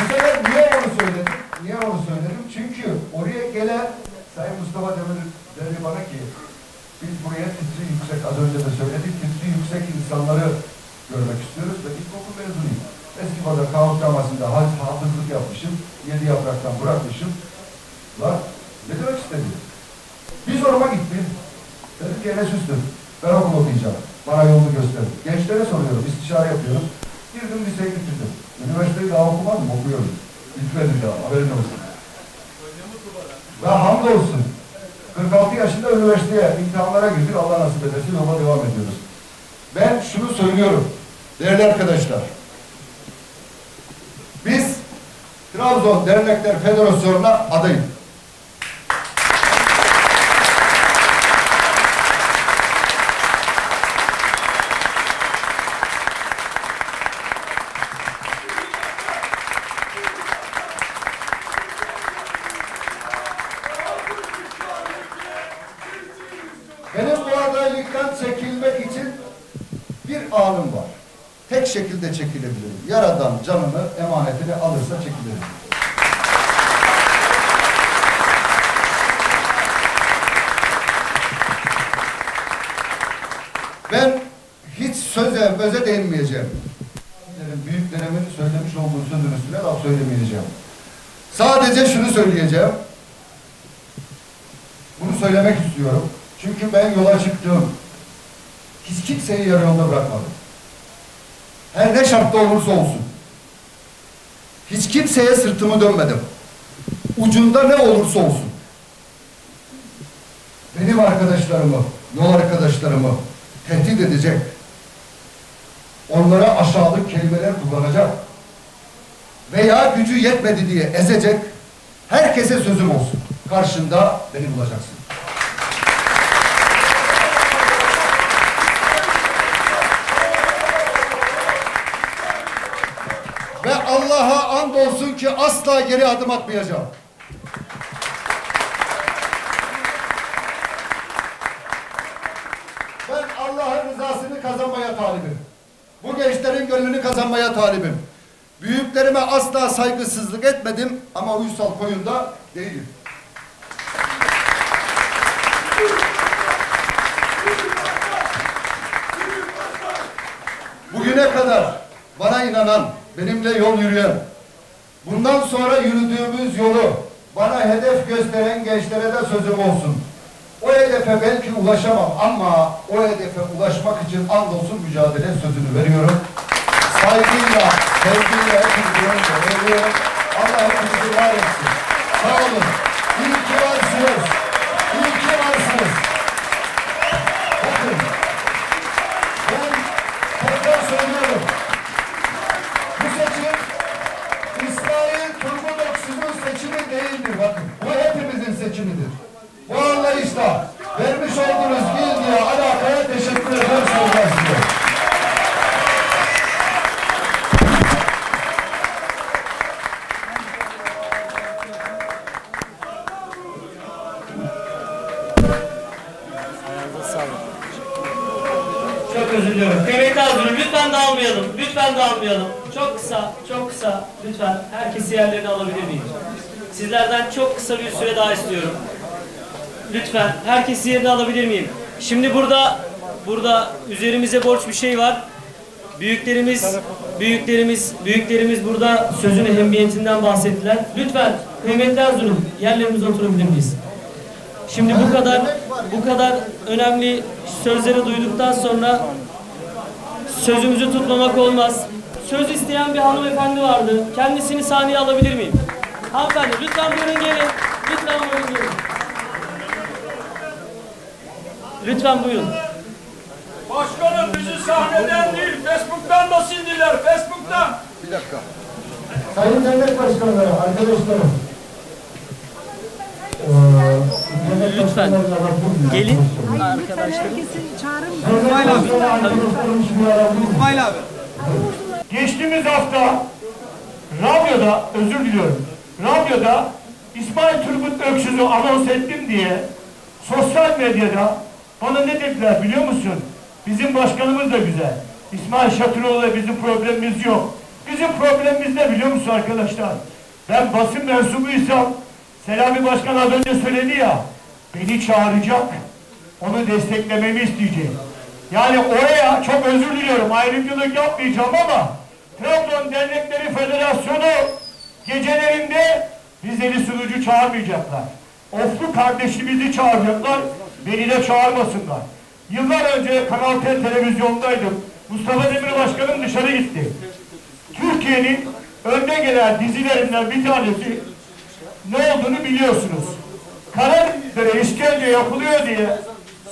bu sefer niye onu söyledim? Niye onu söyledim? Çünkü oraya gelen Sayın Mustafa Demir dedi bana ki biz buraya titri yüksek, az önce de söyledik, titri yüksek insanları görmek istiyoruz ve ilkokul mezunuyum. Eski Pazar Kavuk Draması'nda haf- hafızlık yapmışım, yedi yapraktan bırakmışım. Lan ne demek istedi? Bir zoruma gitti. Dedim ki Enes ben okul okuyacağım. Bana yolunu gösterin. Gençlere soruyorum, istişare yapıyoruz. Girdim liseye bitirdim. Üniversiteyi daha okumadım, okuyorum. Bitmedi daha, haberin olsun. Ve hamdolsun. 46 yaşında üniversiteye, imtihanlara girdik. Allah nasip ederse yola devam ediyoruz. Ben şunu söylüyorum. Değerli arkadaşlar. Biz Trabzon Dernekler Federasyonu'na adayım. Benim bu adaylıktan çekilmek için bir anım var. Tek şekilde çekilebilirim. Yaradan canını, emanetini alırsa çekilirim. Ben hiç söze, möze değinmeyeceğim. Benim Büyüklerimin söylemiş olduğu sözün üstüne laf söylemeyeceğim. Sadece şunu söyleyeceğim. Bunu söylemek istiyorum. Çünkü ben yola çıktım. Hiç kimseyi yarı yolda bırakmadım. Her ne şartta olursa olsun. Hiç kimseye sırtımı dönmedim. Ucunda ne olursa olsun. Benim arkadaşlarımı, yol arkadaşlarımı tehdit edecek. Onlara aşağılık kelimeler kullanacak. Veya gücü yetmedi diye ezecek. Herkese sözüm olsun. Karşında beni bulacaksın. Allah'a and olsun ki asla geri adım atmayacağım. Ben Allah'ın rızasını kazanmaya talibim. Bu gençlerin gönlünü kazanmaya talibim. Büyüklerime asla saygısızlık etmedim ama uysal koyunda değilim. Bugüne kadar bana inanan, benimle yol yürüyen, bundan sonra yürüdüğümüz yolu bana hedef gösteren gençlere de sözüm olsun. O hedefe belki ulaşamam ama o hedefe ulaşmak için andolsun mücadele sözünü veriyorum. Saygıyla, sevgiyle hepinizi veriyorum. Allah hepinizi var etsin. Sağ olun. İyi ki varsınız. İyi ki varsınız. Seçim İsmail Turgut Öksüz'ün seçimi değildir bakın. Bu hepimizin seçimi. seçimidir. Bu anlayışla vermiş olduğunuz bilgiye, alakaya teşekkür ederim Sayın Size. Çok özür diliyorum. Kıymetli Hazırım lütfen dağılmayalım. Lütfen dağılmayalım. Çok kısa, çok kısa. Lütfen herkesi yerlerine alabilir miyim? Sizlerden çok kısa bir süre daha istiyorum. Lütfen herkesi yerine alabilir miyim? Şimdi burada burada üzerimize borç bir şey var. Büyüklerimiz büyüklerimiz büyüklerimiz burada sözün ehemmiyetinden bahsettiler. Lütfen kıymetli Hazırım yerlerimize oturabilir miyiz? Şimdi bu kadar bu kadar önemli sözleri duyduktan sonra sözümüzü tutmamak olmaz. Söz isteyen bir hanımefendi vardı. Kendisini sahneye alabilir miyim? Hanımefendi lütfen buyurun gelin. Lütfen buyurun gelin. Lütfen buyurun. Başkanım bizi sahneden değil Facebook'tan da sildiler Facebook'tan. Bir dakika. Sayın Devlet Başkanları, arkadaşlarım. Eee, Lütfen. Gelin arkadaşlarım. İsmail abi. İsmail abi. Geçtiğimiz hafta radyoda, özür diliyorum, radyoda İsmail Turgut Öksüz'ü anons ettim diye sosyal medyada bana ne dediler biliyor musun? Bizim başkanımız da güzel. İsmail Şatıroğlu'yla bizim problemimiz yok. Bizim problemimiz ne biliyor musun arkadaşlar? Ben basın mensubuysam Selami Başkan az önce söyledi ya beni çağıracak onu desteklememi isteyecek. Yani oraya çok özür diliyorum ayrımcılık yapmayacağım ama Trabzon Dernekleri Federasyonu gecelerinde Rizeli sunucu çağırmayacaklar. Oflu kardeşimizi çağıracaklar, beni de çağırmasınlar. Yıllar önce Kanal T televizyondaydım. Mustafa Demir Başkanım dışarı gitti. Türkiye'nin önde gelen dizilerinden bir tanesi ne olduğunu biliyorsunuz. Karadenizlere işkence yapılıyor diye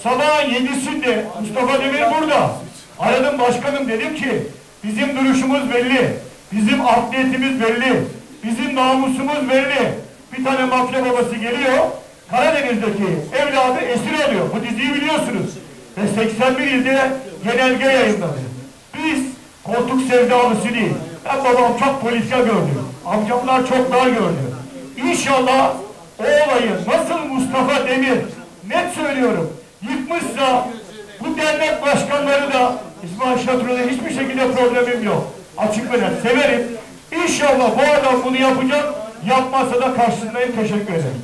sabahın yedisinde Mustafa Demir burada. Aradım başkanım dedim ki bizim duruşumuz belli. Bizim akliyetimiz belli. Bizim namusumuz belli. Bir tane mafya babası geliyor. Karadeniz'deki evladı esir alıyor. Bu diziyi biliyorsunuz. Ve 81 ilde genelge yayınladı. Biz koltuk sevdalısı değil. Ben babam çok polisiye gördü. Amcamlar çok dar gördü. İnşallah o olayı nasıl Mustafa Demir net söylüyorum yıkmışsa bu dernek başkanları da İsmail Şatıroğlu'na hiçbir şekilde problemim yok. Açık ve net severim. İnşallah bu adam bunu yapacak. Yapmazsa da karşısındayım. Teşekkür ederim.